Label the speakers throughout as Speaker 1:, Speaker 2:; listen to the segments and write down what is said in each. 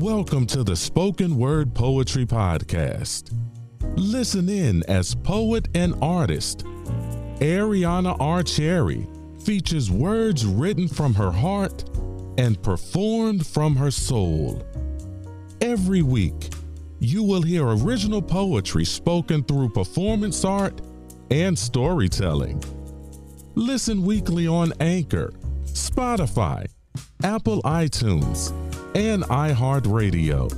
Speaker 1: Welcome to the Spoken Word Poetry Podcast. Listen in as poet and artist Ariana R. Cherry features words written from her heart and performed from her soul. Every week, you will hear original poetry spoken through performance art and storytelling. Listen weekly on Anchor, Spotify, Apple iTunes, and iHeartRadio.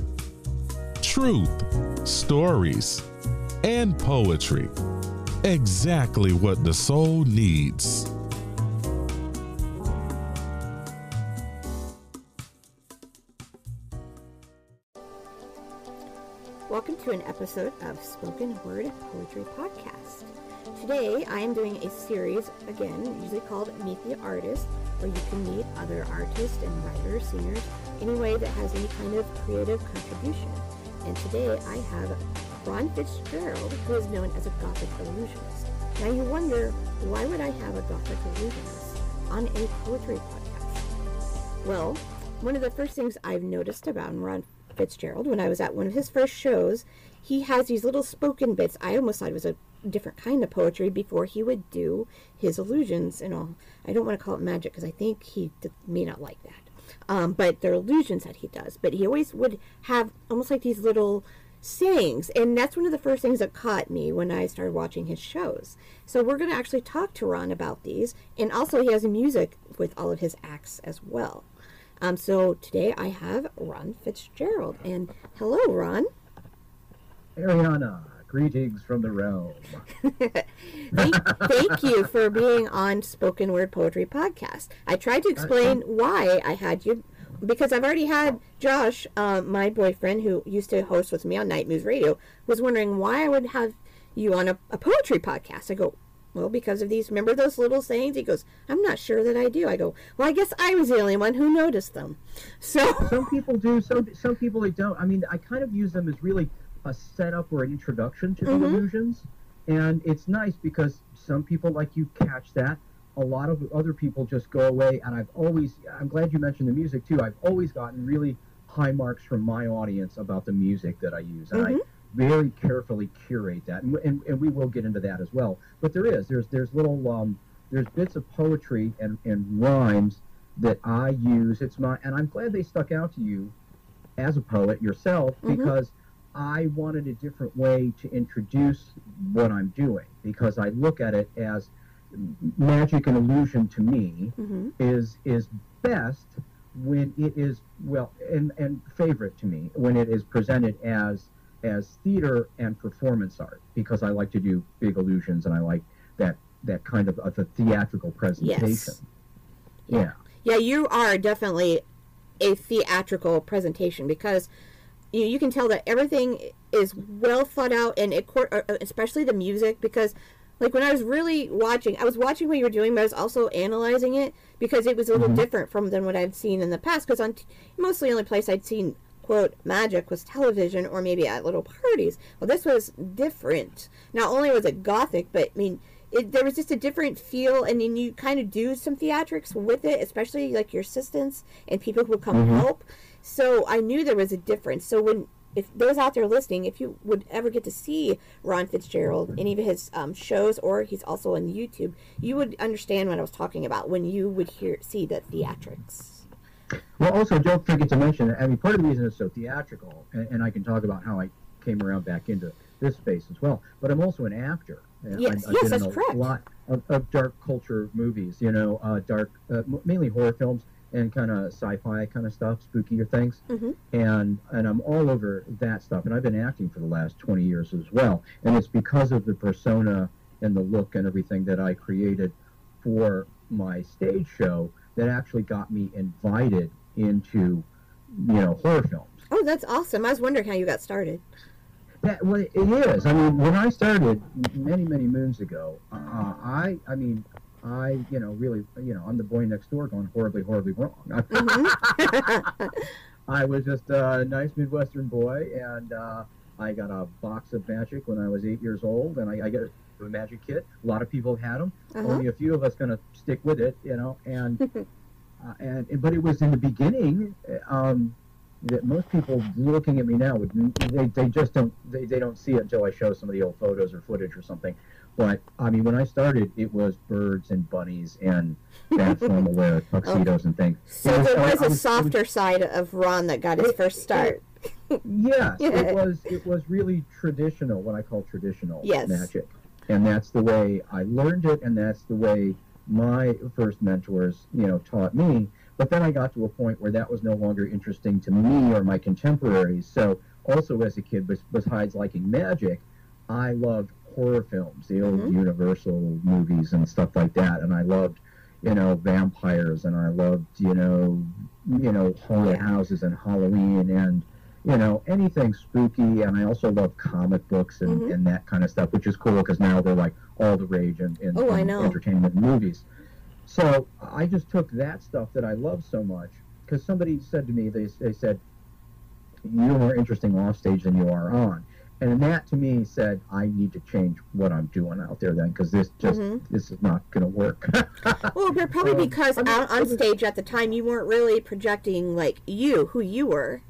Speaker 1: Truth, stories, and poetry. Exactly what the soul needs.
Speaker 2: Welcome to an episode of Spoken Word Poetry Podcast. Today I am doing a series, again, usually called Meet the Artist, where you can meet other artists and writers, singers, anyway that has any kind of creative contribution. And today I have Ron Fitzgerald, who is known as a Gothic illusionist. Now you wonder, why would I have a Gothic illusionist on a poetry podcast? Well, one of the first things I've noticed about Ron Fitzgerald when I was at one of his first shows, he has these little spoken bits. I almost thought it was a different kind of poetry before he would do his illusions and all. I don't want to call it magic because I think he may not like that. Um, but they're illusions that he does. But he always would have almost like these little sayings. And that's one of the first things that caught me when I started watching his shows. So we're going to actually talk to Ron about these. And also, he has music with all of his acts as well. Um, so today I have Ron Fitzgerald. And hello, Ron.
Speaker 3: Ariana, greetings from the realm.
Speaker 2: thank, thank, you for being on Spoken Word Poetry Podcast. I tried to explain why I had you because I've already had Josh, uh, my boyfriend, who used to host with me on Night Moves Radio, was wondering why I would have you on a, a poetry podcast. I go, well, because of these. Remember those little sayings? He goes, I'm not sure that I do. I go, well, I guess I was the only one who noticed them. So
Speaker 3: some people do. Some some people they don't. I mean, I kind of use them as really a setup or an introduction to mm-hmm. the illusions, and it's nice because some people like you catch that. A lot of other people just go away, and I've always. I'm glad you mentioned the music too. I've always gotten really high marks from my audience about the music that I use, and mm-hmm. I very carefully curate that, and, and, and, we will get into that as well. But there is there's there's little um, there's bits of poetry and, and rhymes that I use. It's my and I'm glad they stuck out to you as a poet yourself mm-hmm. I wanted a different way to introduce what I'm doing because I look at it as magic and illusion to me mm-hmm. is is best when it is well and and favorite to me when it is presented as as theater and performance art because I like to do big illusions and I like that that kind of, a theatrical presentation. Yes.
Speaker 2: Yeah. Yeah, you are definitely a theatrical presentation because you, you can tell that everything is well thought out and it, uh, especially the music because like when I was really watching, I was watching what you were doing, but I was also analyzing it because it was a little mm-hmm. different from than what I've seen in the past. Because on t- mostly the only place I'd seen quote magic was television or maybe at little parties. Well, this was different. Not only was it gothic, but I mean, it, there was just a different feel, and then you kind of do some theatrics with it, especially like your assistants and people who come mm-hmm. help. So I knew there was a difference. So when if those out there listening, if you would ever get to see Ron Fitzgerald, any of his um, shows, or he's also on YouTube, you would understand what I was talking about when you would hear see the theatrics.
Speaker 3: Well, also don't forget to mention. I mean, part of the reason it's so theatrical, and, and, I can talk about how I came around back into this space as well. But I'm also an actor.
Speaker 2: Yes, I, yes, that's
Speaker 3: a
Speaker 2: correct.
Speaker 3: lot of, of, dark culture movies. You know, uh, dark, uh, mainly horror films and kind of sci-fi kind of stuff, spookier things. Mm-hmm. And and I'm all over that stuff. And I've been acting for the last 20 years as well. And it's because of the persona and the look and everything that I created for my stage show that actually got me invited into, you know, horror films.
Speaker 2: Oh, that's awesome! I was wondering how you got started.
Speaker 3: That, well, it is. I mean, when I started many, many moons ago, uh, I, I mean, I, you know, really, you know, I'm the boy next door going horribly, horribly wrong. Mm-hmm. I was just a nice Midwestern boy, and uh, I got a box of magic when I was eight years old, and I, I get a magic kit. A lot of people had them. Uh-huh. Only a few of us going to stick with it, you know. And uh, and but it was in the beginning. Um, that most people looking at me now would they, they just don't they, they don't see it until I show some of the old photos or footage or something. But I mean, when I started, it was birds and bunnies and bad formal wear, tuxedos and things.
Speaker 2: So
Speaker 3: It was-
Speaker 2: there
Speaker 3: I-
Speaker 2: was a
Speaker 3: was-
Speaker 2: softer side of Ron that got his
Speaker 3: It-
Speaker 2: first start.
Speaker 3: Yes,
Speaker 2: Yeah.
Speaker 3: it was. It was really traditional, what I call traditional
Speaker 2: Yes.
Speaker 3: magic, and that's the way I learned it, and that's the way my first mentors, you know, taught me. But then I got to a point where that was no longer interesting to me or my contemporaries. So, also as a kid, besides liking magic, I loved horror films, the old
Speaker 2: Mhm.
Speaker 3: Universal movies and stuff like that, and I loved, you know, vampires, and I loved, you know, you know, haunted
Speaker 2: Yeah.
Speaker 3: houses and Halloween and you know anything spooky and i also love comic books and,
Speaker 2: Mhm.
Speaker 3: and that kind of stuff which is cool because now they're like all the rage in, in,
Speaker 2: Oh, I
Speaker 3: in
Speaker 2: know.
Speaker 3: entertainment movies so i just took that stuff that i love so much because somebody said to me they, they said you're more interesting off stage than you are on and that to me said i need to change what i'm doing out there then because this just
Speaker 2: Mhm.
Speaker 3: this is not going to work
Speaker 2: Well, probably
Speaker 3: Um,
Speaker 2: because
Speaker 3: I mean,
Speaker 2: out on stage at the time you weren't really projecting like you, who you were.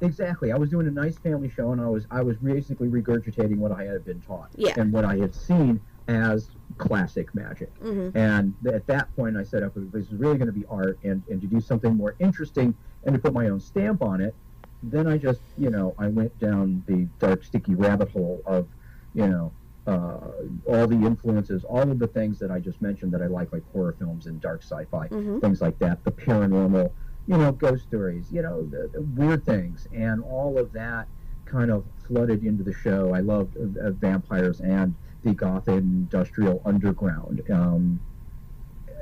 Speaker 3: Exactly. I was doing a nice family show, and I was I was basically regurgitating what I had been taught
Speaker 2: Yeah.
Speaker 3: and what I had seen as classic magic.
Speaker 2: hmm
Speaker 3: And at that point, I said, "Okay, this is really going to be art, and and to do something more interesting, and to put my own stamp on it." Then I just, you know, I went down the dark, sticky rabbit hole of, you know, uh, all the influences, all of the things that I just mentioned that I like, like horror films and dark sci-fi
Speaker 2: hmm
Speaker 3: things like that, the paranormal, you know, ghost stories, you know, the, the weird things, and all of that kind of flooded into the show. I loved uh, uh, vampires and the goth industrial underground, um,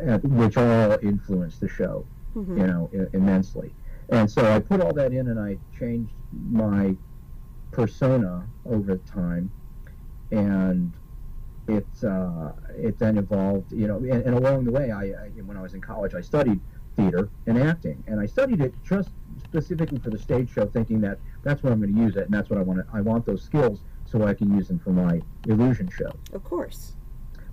Speaker 3: uh, which all influenced the show,
Speaker 2: hmm
Speaker 3: you know, I- immensely. And so I put all that in, and I changed my persona over time, and it uh, it then evolved, you know, and, and along the way, I, I when I was in college, I studied theater and acting, and I studied it just specifically for the stage show, thinking that that's what I'm going to use it, and that's what I want. to I want those skills so I can use them for my illusion show.
Speaker 2: Of course.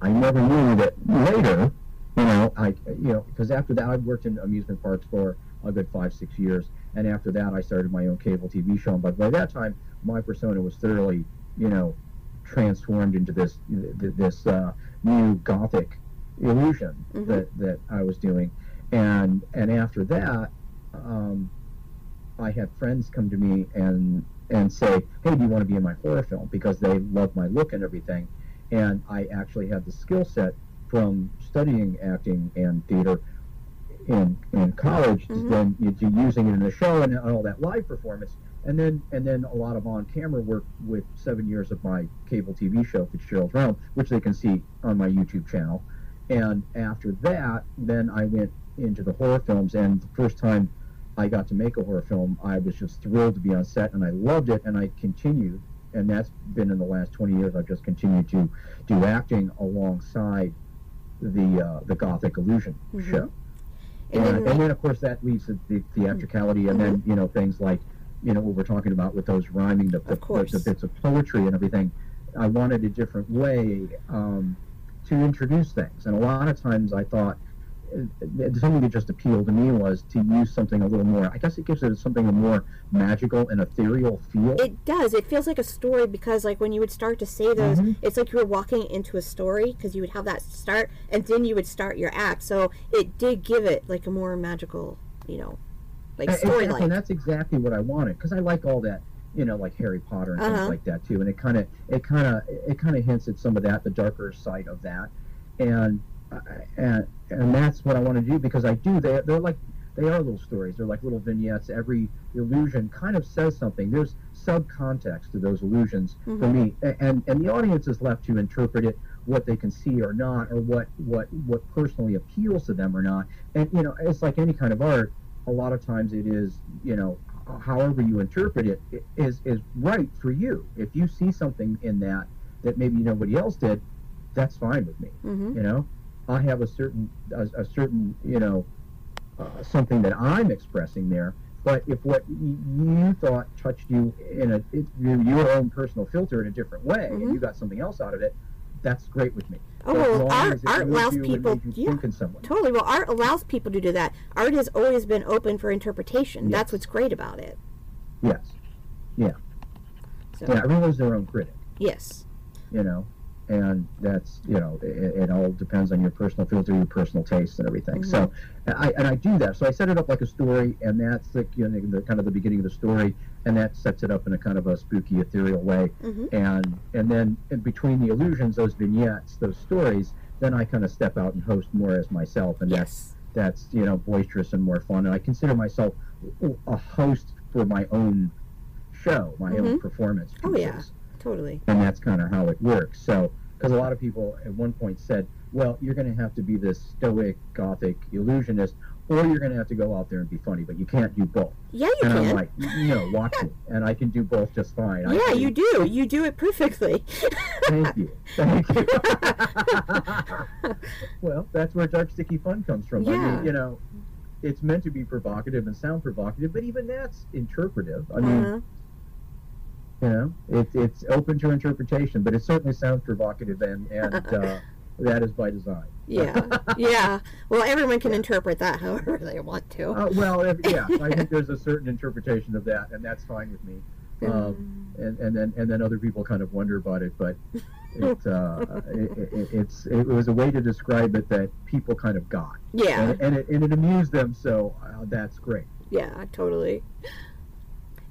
Speaker 3: I never knew that later, you know, I, you know, because after that, I worked in amusement parks for a good five, six years. And after that, I started my own cable TV show. But by that time, my persona was thoroughly, you know, transformed into this, this uh, new gothic illusion
Speaker 2: Mhm.
Speaker 3: that, that I was doing. And, and after that, um, I had friends come to me and, and say, hey, do you want to be in my horror film? Because they love my look and everything and I actually had the skill set from studying acting and theater in in college
Speaker 2: Mhm.
Speaker 3: then you, to using it in the show and all that live performance and then and then a lot of on camera work with seven years of my cable TV show Fitzgerald's Realm which they can see on my YouTube channel and after that then I went into the horror films and the first time I got to make a horror film I was just thrilled to be on set and I loved it and I continued and that's been in the last 20 years. I've just continued to do acting alongside the uh, the Gothic Illusion
Speaker 2: Mhm.
Speaker 3: show,
Speaker 2: And then,
Speaker 3: and then of course that leads to the theatricality, and then you know things like you know what we're talking about with those rhyming, the, the, the, bits of poetry and everything. I wanted a different way um, to introduce things, and a lot of times I thought something that just appealed to me was to use something a little more. I guess it gives it something a more magical and ethereal feel.
Speaker 2: it does. It feels like a story because, like, when you would start to say those,
Speaker 3: Mhm.
Speaker 2: it's like you were walking into a story because you would have that start, and then you would start your act. So it did give it like a more magical, you know, like story
Speaker 3: exactly, and that's exactly what I wanted because I like all that, you know, like Harry Potter and
Speaker 2: Uh-huh.
Speaker 3: things like that too. And it kind of, it kind of, it kind of hints at some of that, the darker side of that, and and and that's what I want to do because I do. They they're like they are little stories. They're like little vignettes. Every illusion kind of says something. There's subcontext to those illusions for
Speaker 2: Mhm.
Speaker 3: me, and and the audience is left to interpret it what they can see or not, or what what what personally appeals to them or not. And you know, it's like any kind of art a lot of times it is you know however you interpret it is is right for you if you see something in that that maybe nobody else did that's fine with me
Speaker 2: hmm
Speaker 3: you know i have a certain a, a certain you know uh, something that i'm expressing there but if what you thought touched you in a it, your own personal filter in a different way
Speaker 2: Mhm.
Speaker 3: and you got something else out of it that's great with me
Speaker 2: Oh,
Speaker 3: So
Speaker 2: well, art- art allows people- yeah.
Speaker 3: think in some way.
Speaker 2: Totally. Well, art allows people to do that. Art has always been open for interpretation. That's what's great about it.
Speaker 3: Yes. Yeah.
Speaker 2: So
Speaker 3: Yeah. Everyone's their own critic.
Speaker 2: yes.
Speaker 3: You know, and that's you know it, it all depends on your personal filter, your personal taste, and everything. So, and I and I do that. So I set it up like a story, and that's the you know the kind of the beginning of the story, and that sets it up in a kind of a spooky, ethereal way.
Speaker 2: hmm
Speaker 3: and and then in between the illusions, those vignettes, those stories, then I kind of step out and host more as myself, and that's
Speaker 2: Yes.
Speaker 3: that's you know boisterous and more fun. And I consider myself a host for my own show, my own
Speaker 2: Mhm.
Speaker 3: performance.
Speaker 2: Oh, yeah. Totally.
Speaker 3: and that's kind of how it works. So because a lot of people at one point said, well, you're going to have to be this stoic gothic illusionist. Or you're going to have to go out there and be funny, but you can't do both.
Speaker 2: Yeah, you
Speaker 3: and
Speaker 2: can.
Speaker 3: I'm like, no, watch me, and I can do both just fine. I
Speaker 2: yeah,
Speaker 3: can-
Speaker 2: you do. You do it perfectly.
Speaker 3: Thank you. Thank you. well, that's where dark sticky fun comes from. I
Speaker 2: Yeah.
Speaker 3: mean, you know, it's meant to be provocative and sound provocative, but even that's interpretive. I mean,
Speaker 2: Uh-huh.
Speaker 3: You know, it, it's open to interpretation, but it certainly sounds provocative, and and uh, that is by design.
Speaker 2: Yeah, yeah. Well, everyone can interpret that however they want to.
Speaker 3: Uh, well, if, yeah, I think there's a certain interpretation of that, and that's fine with me. Um, and, and then and then other people kind of wonder about it, but it, uh, it, it, it's it was a way to describe it that people kind of got,
Speaker 2: yeah,
Speaker 3: and, and it and it amused them, so uh, that's great.
Speaker 2: yeah, totally.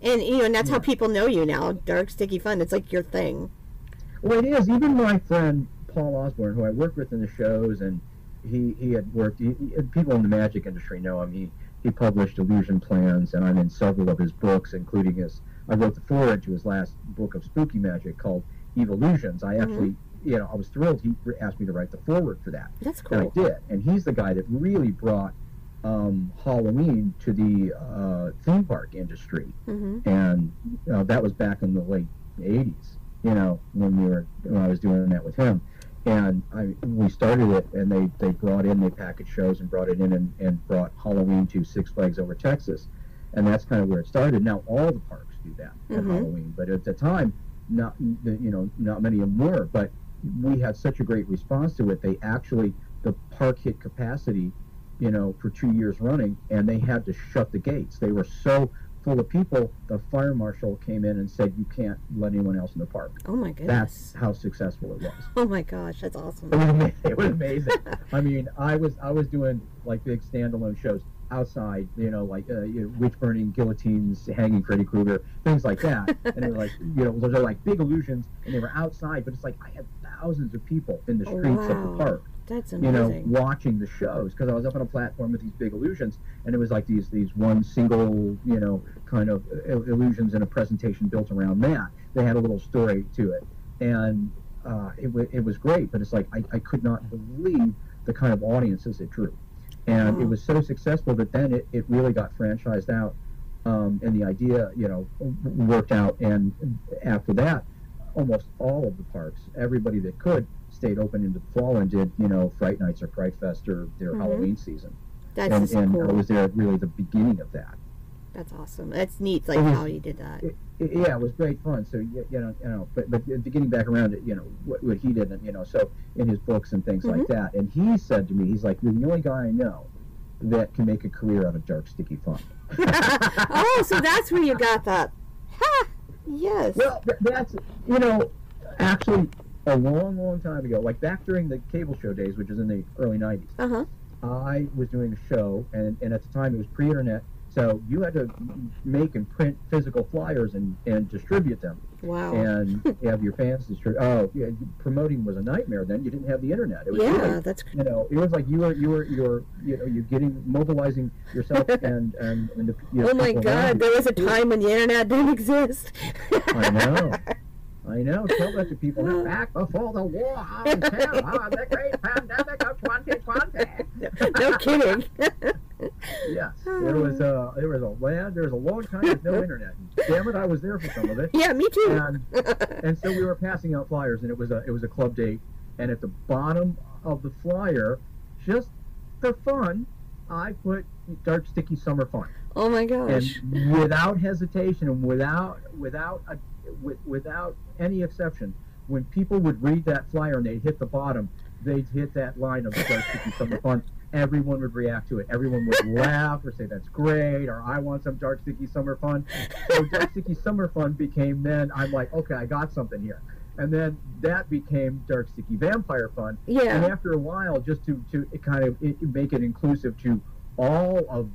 Speaker 2: And you know, and that's how people know you now. Dark sticky fun. It's like your thing.
Speaker 3: Well, it is. Even my friend Paul Osborne, who I worked with in the shows, and he he had worked. He, he- people in the magic industry know him. He he published Illusion Plans, and I'm in several of his books, including his. I wrote the foreword to his last book of spooky magic called Evolutions. I mm-hmm. actually, you know, I was thrilled he asked me to write the foreword for that.
Speaker 2: That's cool.
Speaker 3: And I did. And he's the guy that really brought um, Halloween to the uh, theme park industry.
Speaker 2: hmm
Speaker 3: And uh, that was back in the late 80s, you know, when we were when I was doing that with him. And I, we started it, and they, they brought in, they packaged shows and brought it in and, and brought Halloween to Six Flags over Texas. And that's kind of where it started. Now, all the parks do that at
Speaker 2: Mhm.
Speaker 3: Halloween, but at the time, not you know not many of them were. But we had such a great response to it. They actually the park hit capacity, you know, for two years running, and they had to shut the gates. They were so full of people. The fire marshal came in and said, "You can't let anyone else in the park."
Speaker 2: Oh my goodness!
Speaker 3: That's how successful it was.
Speaker 2: Oh my gosh, that's awesome.
Speaker 3: It was, ama- it was amazing. I mean, I was I was doing like big standalone shows outside, you know, like uh, you know, witch burning, guillotines, hanging Freddy Krueger, things like that. and they were like, you know, those are like big illusions, and they were outside, but it's like I had thousands of people in the
Speaker 2: Oh,
Speaker 3: streets of the park,
Speaker 2: That's
Speaker 3: you know,
Speaker 2: amazing.
Speaker 3: watching the shows because I was up on a platform with these big illusions, and it was like these these one single, you know, kind of uh, illusions in a presentation built around that. They had a little story to it, and uh, it, wa it was great. But it's like I, I could not believe the kind of audiences it drew, and it was so successful that then it, it really got franchised out, um, and the idea, you know, worked out. And after that, almost all of the parks, everybody that could, stayed open into the fall and did, you know, Fright Nights or Fright Fest or their
Speaker 2: Mhm.
Speaker 3: Halloween season.
Speaker 2: That's
Speaker 3: and and
Speaker 2: cool.
Speaker 3: I was there at really the beginning of that.
Speaker 2: That's awesome. That's neat. Like
Speaker 3: was-
Speaker 2: how you did that.
Speaker 3: It- it- yeah, it was great fun. So you, you know, you know, but but getting back around it, you know, what, what he did, and you know, so in his books and things
Speaker 2: Mm-hmm.
Speaker 3: like that. And he said to me, he's like, you're the only guy I know that can make a career out of dark, sticky fun.
Speaker 2: oh, so that's where you got that. Ha! Yes.
Speaker 3: Well, that's you know, actually, a long, long time ago, like back during the cable show days, which was in the early '90s.
Speaker 2: Uh huh.
Speaker 3: I was doing a show, and, and at the time it was pre-internet, so you had to make and print physical flyers and, and distribute them,
Speaker 2: Wow.
Speaker 3: and have your fans distribute. Oh, yeah, promoting was a nightmare. Then you didn't have the internet. It was
Speaker 2: yeah,
Speaker 3: really,
Speaker 2: that's
Speaker 3: you know, it was like you were you were you were you know you're getting mobilizing yourself and and, and the, you know,
Speaker 2: Oh my God!
Speaker 3: you.
Speaker 2: There was a time when the internet didn't exist.
Speaker 3: I know. I know. Tell that to people. Back before the war on terror, ah, the great pandemic of 2020.
Speaker 2: no kidding.
Speaker 3: Yes, there was a uh, there was a land. There was a long time with no internet. Damn it, I was there for some of it.
Speaker 2: yeah, me too.
Speaker 3: And and so we were passing out flyers, and it was a it was a club date. And at the bottom of the flyer, just for fun, I put dark sticky summer fun.
Speaker 2: oh my gosh.
Speaker 3: and without hesitation and without without a, with, without any exception, when people would read that flyer and they'd hit the bottom, they'd hit that line of Dark Sticky Summer Fun, everyone would react to it. Everyone would laugh or say that's great or I want some dark sticky summer fun. So dark sticky summer fun became then I'm like, okay, I got something here. And then that became dark sticky vampire fun.
Speaker 2: yeah And
Speaker 3: after a while, just to to kind of make it inclusive to all of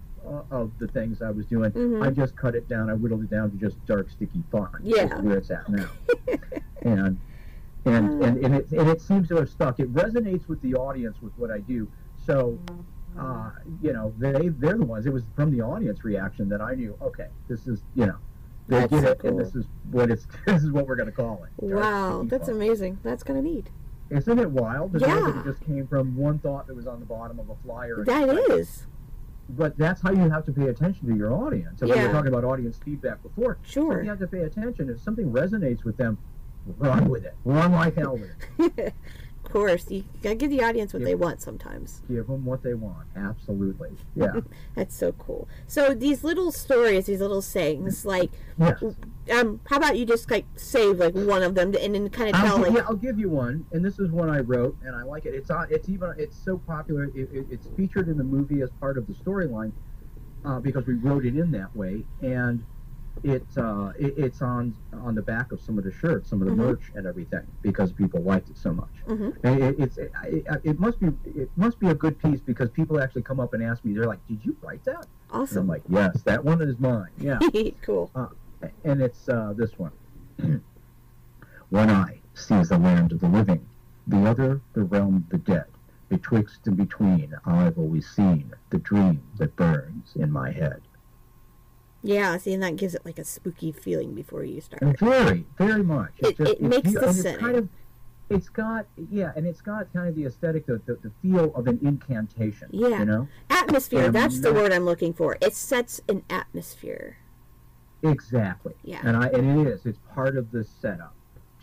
Speaker 3: of the things I was doing,
Speaker 2: Mhm.
Speaker 3: I just cut it down. I whittled it down to just dark sticky fun.
Speaker 2: Yeah.
Speaker 3: where it's at now. and and and and it and it seems to have stuck. It resonates with the audience with what I do. So, uh, you know, they they're the ones. It was from the audience reaction that I knew. Okay, this is you know, they
Speaker 2: That's
Speaker 3: get
Speaker 2: so
Speaker 3: it, and this is what it's this is what we're going to call it.
Speaker 2: Wow, that's amazing. That's kind of neat.
Speaker 3: Isn't it wild? To that
Speaker 2: Yeah.
Speaker 3: it just came from one thought that was on the bottom of a flyer.
Speaker 2: That is.
Speaker 3: But that's how you have to pay attention to your audience. And we were talking about audience feedback before.
Speaker 2: Sure.
Speaker 3: You have to pay attention. If something resonates with them, run with it. Run like hell with it.
Speaker 2: of course, you gotta give the audience what
Speaker 3: Yeah.
Speaker 2: they want sometimes.
Speaker 3: Give them what they want. Absolutely. Yeah.
Speaker 2: That's so cool. So these little stories, these little sayings, like,
Speaker 3: yes.
Speaker 2: um, how about you just like save like one of them and then kind of
Speaker 3: I'll,
Speaker 2: tell like,
Speaker 3: yeah, I'll give you one, and this is one I wrote, and I like it. It's on. It's even. It's so popular. It, it, it's featured in the movie as part of the storyline uh, because we wrote it in that way, and it, uh, it it's on on the back of some of the shirts, some of the
Speaker 2: Mhm.
Speaker 3: merch, and everything because people liked it so much.
Speaker 2: Mhm.
Speaker 3: And it, it's it, it, must be it must be a good piece because people actually come up and ask me. They're like, "Did you write that?" And I'm like, "Yes, that one is mine." Yeah.
Speaker 2: cool.
Speaker 3: and it's uh, this one. one eye sees the land of the living, the other the realm of the dead. Betwixt and between, I've always seen the dream that burns in my head.
Speaker 2: Yeah, see, and that gives it like a spooky feeling before you start.
Speaker 3: Very, very much.
Speaker 2: It- it makes the
Speaker 3: and it's
Speaker 2: setting.
Speaker 3: kind of, it's got yeah, and it's got kind of the aesthetic, the, the, the feel of an incantation.
Speaker 2: Yeah.
Speaker 3: you know
Speaker 2: Atmosphere,
Speaker 3: And
Speaker 2: that's the word I'm looking for. It sets an atmosphere.
Speaker 3: exactly.
Speaker 2: Yeah.
Speaker 3: And I and it is. It's part of the setup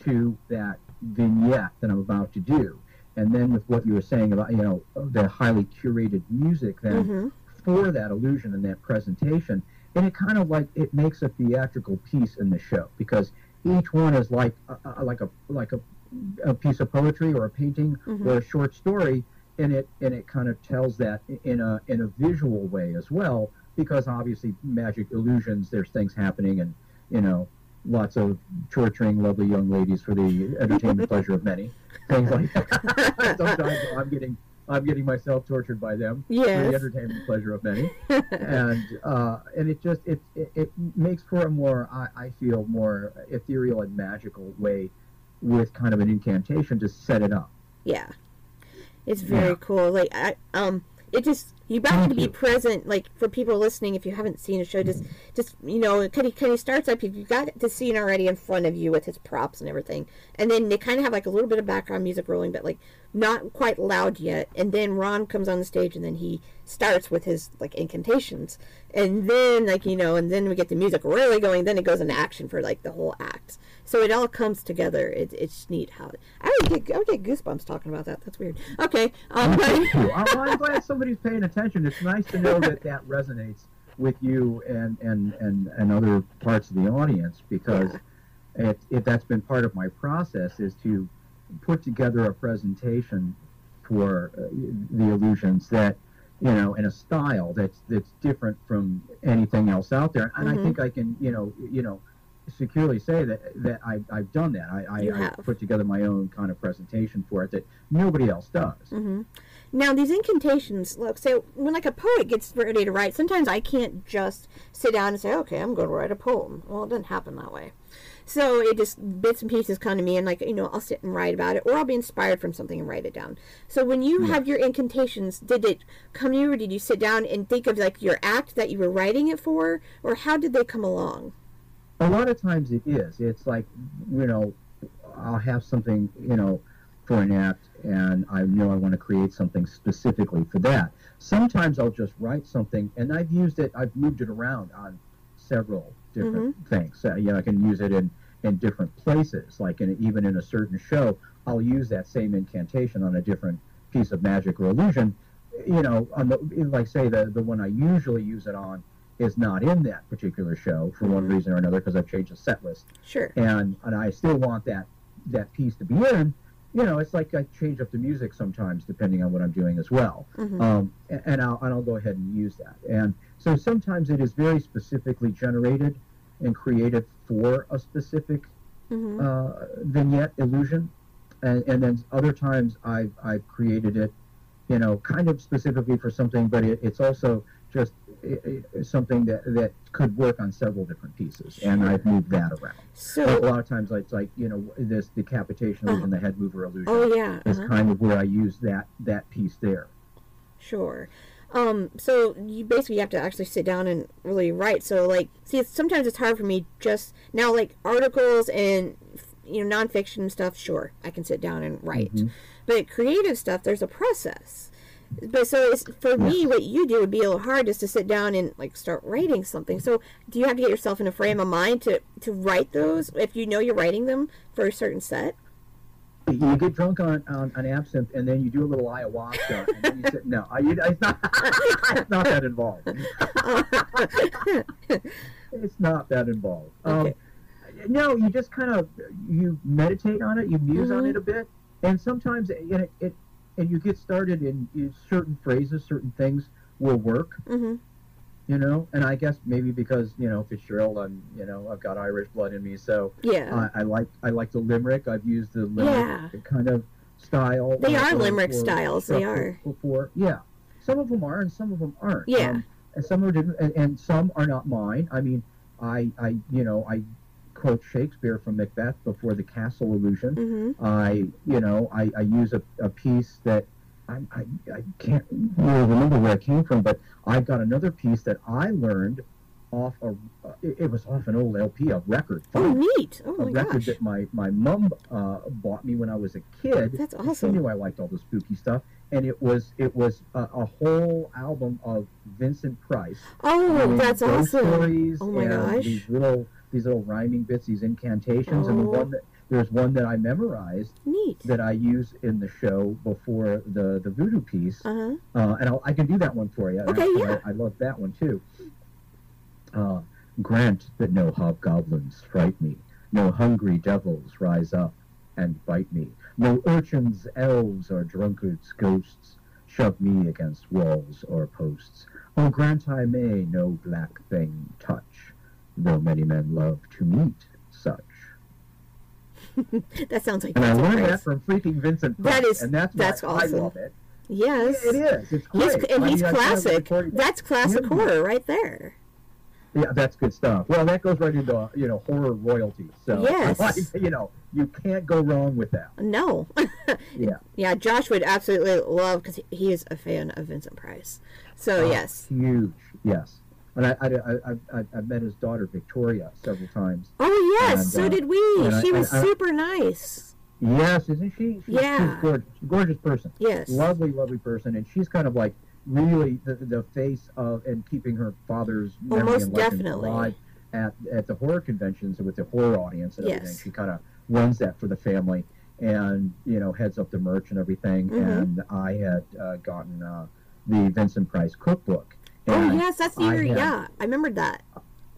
Speaker 3: to that vignette that I'm about to do. And then with what you were saying about you know the highly curated music then
Speaker 2: hmm
Speaker 3: for that illusion and that presentation, and it kind of like it makes a theatrical piece in the show because each one is like a, a- like a like a, a piece of poetry or a painting
Speaker 2: Mhm.
Speaker 3: or a short story, and it and it kind of tells that in a in a visual way as well because obviously magic illusions there's things happening and you know lots of torturing lovely young ladies for the entertainment pleasure of many things like that. Sometimes I'm getting I'm getting myself tortured by them for the entertainment pleasure of many, and uh, and it just it, it it makes for a more I, I feel more ethereal and magical way with kind of an incantation to set it up.
Speaker 2: Yeah. It's very
Speaker 3: Yeah.
Speaker 2: cool. Like I um it just you have to be present like for people listening if you haven't seen a show just just you know it kind of kind of starts up you've got the scene already in front of you with his props and everything. And then they kind of have like a little bit of background music rolling but like not quite loud yet. And then Ron comes on the stage and then he starts with his like incantations and then like you know and then we get the music really going then it goes into action for like the whole act. So it all comes together. It, it's neat how I would get I would get goosebumps talking about that. That's weird. Okay um
Speaker 3: Thank you. I- I'm glad somebody's paying attention. It's nice to know that that resonates with you and and and, and other parts of the audience because it, it that's been part of my process is to put together a presentation for uh, the illusions that you know in a style that's that's different from anything else out there and
Speaker 2: Mhm.
Speaker 3: I think I can you know you know securely say that that I, I've done that I, I, I put together my own kind of presentation for it that nobody else does
Speaker 2: hmm Now these incantations, look, so when like a poet gets ready to write, sometimes I can't just sit down and say, okay, I'm going to write a poem. Well, it doesn't happen that way. So it just bits and pieces come to me, and like you know, I'll sit and write about it, or I'll be inspired from something and write it down. So when you have your incantations, did it come to you, or did you sit down and think of like your act that you were writing it for, or how did they come along?
Speaker 3: A lot of times it is. It's like you know i'll have something you know for an act and i know i want to create something specifically for that. Sometimes i'll just write something and i've used it i've moved it around on several different things. Uh, you know i can use it in in different places like in even in a certain show i'll use that same incantation on a different piece of magic or illusion you know on the like say the the one i usually use it on is not in that particular show for one reason or another because I've changed the set list,
Speaker 2: Sure.
Speaker 3: and and I still want that that piece to be in, you know, it's like I change up the music sometimes depending on what I'm doing as well.
Speaker 2: Mhm.
Speaker 3: Um, a- and I'll and I'll go ahead and use that. And so sometimes it is very specifically generated and created for a specific
Speaker 2: Mhm.
Speaker 3: uh, vignette illusion, and, and then other times I've I've created it, you know, kind of specifically for something, but it, it's also just something that that could work on several different pieces, and I've moved that around.
Speaker 2: So,
Speaker 3: a lot of times it's like you know this decapitation illusion, the head mover illusion,
Speaker 2: oh yeah,
Speaker 3: is
Speaker 2: uh-huh.
Speaker 3: kind of where I use that that piece there.
Speaker 2: Sure. Um, so you basically have to actually sit down and really write. So like, see, it's, sometimes it's hard for me just now, like articles and you know nonfiction stuff. Sure, I can sit down and write,
Speaker 3: Mhm.
Speaker 2: but creative stuff, there's a process. But so it's, for me, what you do would be a little hard just to sit down and like start writing something. So do you have to get yourself in a frame of mind to to write those if you know you're writing them for a certain set?
Speaker 3: You get drunk on, on, on absinthe, and then you do a little ayahuasca, and then you sit. No, I, you, it's not. it's not that involved. it's not that involved.
Speaker 2: Okay.
Speaker 3: Um, no, you just kind of you meditate on it, you muse on
Speaker 2: Mhm.
Speaker 3: it a bit, and sometimes and it, it and you get started in, in certain phrases, certain things will work,
Speaker 2: hmm
Speaker 3: you know. And I guess maybe because you know Fitzgerald, I'm you know I've got Irish blood in me, so
Speaker 2: Yeah.
Speaker 3: I, I like I like the limerick. I've used the limerick kind of style.
Speaker 2: They are limerick styles, they are.
Speaker 3: Before, yeah, some of them are, and some of them aren't.
Speaker 2: Yeah.
Speaker 3: Um, and some are different, and, and some are not mine. I mean, I I you know I quote Shakespeare from Macbeth before the castle illusion.
Speaker 2: hmm
Speaker 3: I you know I, I use a, a piece that I, I, I can't really remember where it came from, but I've got another piece that I learned off a uh, it, it was off an old LP, a record,
Speaker 2: Oh, neat. Oh
Speaker 3: a
Speaker 2: my
Speaker 3: record
Speaker 2: gosh.
Speaker 3: that my my mom uh, bought me when I was a kid.
Speaker 2: That's
Speaker 3: She
Speaker 2: awesome.
Speaker 3: knew I liked all the spooky stuff, and it was it was a, a whole album of Vincent Price.
Speaker 2: Oh, that's awesome.
Speaker 3: Stories
Speaker 2: Oh my
Speaker 3: and
Speaker 2: gosh.
Speaker 3: These little these little rhyming bits, these incantations, and the
Speaker 2: Oh.
Speaker 3: one that there's one that I memorized
Speaker 2: Neat.
Speaker 3: that I use in the show before the the voodoo piece,
Speaker 2: Uh huh.
Speaker 3: uh, and I'll, I can do that one for you.
Speaker 2: Okay,
Speaker 3: Actually,
Speaker 2: yeah.
Speaker 3: I, I love that one too. Uh, grant that no hobgoblins fright me, no hungry devils rise up and bite me, no urchins, elves, or drunkards, ghosts shove me against walls or posts. Oh, grant I may no black thing touch, though many men love to meet such.
Speaker 2: That sounds like
Speaker 3: And I learned that from freaking Vincent Price.
Speaker 2: That is-
Speaker 3: and that's,
Speaker 2: that's awesome.
Speaker 3: I love it.
Speaker 2: Yes.
Speaker 3: Yeah, it is. It's great.
Speaker 2: He's, and
Speaker 3: I
Speaker 2: he's
Speaker 3: mean, I feel like
Speaker 2: classic. That's classic
Speaker 3: Yeah.
Speaker 2: horror right there.
Speaker 3: Yeah, that's good stuff. Well, that goes right into you know horror royalty. So
Speaker 2: Yes.
Speaker 3: like, you know you can't go wrong with that.
Speaker 2: No.
Speaker 3: Yeah,
Speaker 2: yeah, Josh would absolutely love because he is a fan of Vincent Price. So
Speaker 3: Oh,
Speaker 2: yes.
Speaker 3: huge. Yes, and I I, I, I met his daughter Victoria several times.
Speaker 2: Oh yes,
Speaker 3: And,
Speaker 2: so
Speaker 3: uh,
Speaker 2: did we.
Speaker 3: and I-
Speaker 2: she was super nice.
Speaker 3: Yes, isn't she? She's,
Speaker 2: Yeah.
Speaker 3: she's gorgeous, gorgeous person.
Speaker 2: Yes.
Speaker 3: Lovely, lovely person, and she's kind of like really the, the face of and keeping her father's
Speaker 2: Oh,
Speaker 3: memory
Speaker 2: most
Speaker 3: and
Speaker 2: definitely.
Speaker 3: alive at at the horror conventions with the horror audience and everything.
Speaker 2: Yes.
Speaker 3: She kind of runs that for the family, and you know heads up the merch and everything.
Speaker 2: Mhm.
Speaker 3: And I had uh, gotten uh, the Vincent Price cookbook.
Speaker 2: Oh yes, that's the
Speaker 3: I
Speaker 2: year.
Speaker 3: had-
Speaker 2: Yeah, I remembered that.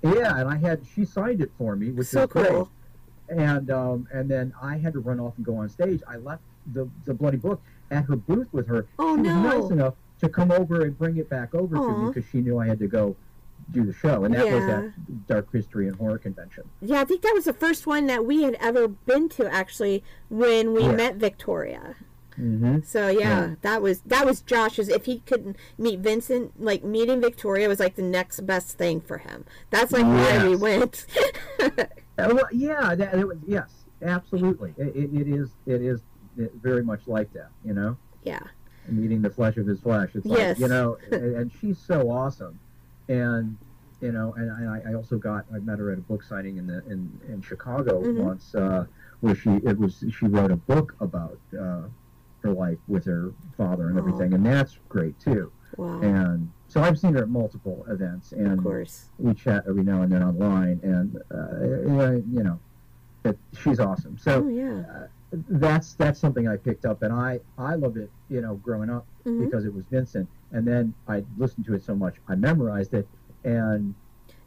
Speaker 3: Yeah, and I had she signed it for me, which
Speaker 2: so
Speaker 3: was great
Speaker 2: cool.
Speaker 3: and um, and then I had to run off and go on stage. I left the the bloody book at her booth with her.
Speaker 2: Oh
Speaker 3: she was nice enough to come over and bring it back over to me because she knew I had to go do the show, and that was
Speaker 2: Yeah.
Speaker 3: at Dark History and Horror Convention.
Speaker 2: Yeah, I think that was the first one that we had ever been to actually when we
Speaker 3: Yeah.
Speaker 2: met Victoria.
Speaker 3: Mm-hmm.
Speaker 2: So yeah,
Speaker 3: Yeah.
Speaker 2: that was that was Josh's. If he couldn't meet Vincent, like meeting Victoria was like the next best thing for him. That's like why we
Speaker 3: Yes.
Speaker 2: went.
Speaker 3: well, yeah, that, it was, yes, absolutely. It, it, it is it is very much like that, you know.
Speaker 2: yeah.
Speaker 3: meeting the flesh of his flesh. It's like
Speaker 2: Yes.
Speaker 3: you know, and, she's so awesome, and you know, and I, I also got I met her at a book signing in the in in Chicago
Speaker 2: Mhm.
Speaker 3: once, uh, where she it was she wrote a book about uh, her life with her father and
Speaker 2: Aw.
Speaker 3: everything, and that's great too.
Speaker 2: Wow.
Speaker 3: And so I've seen her at multiple events,
Speaker 2: of
Speaker 3: and
Speaker 2: course.
Speaker 3: we chat every now and then online, and uh, you know, that she's awesome. So
Speaker 2: oh yeah.
Speaker 3: that's that's something I picked up, and I I loved it, you know, growing up
Speaker 2: Mhm.
Speaker 3: because it was Vincent, and then I listened to it so much I memorized it, and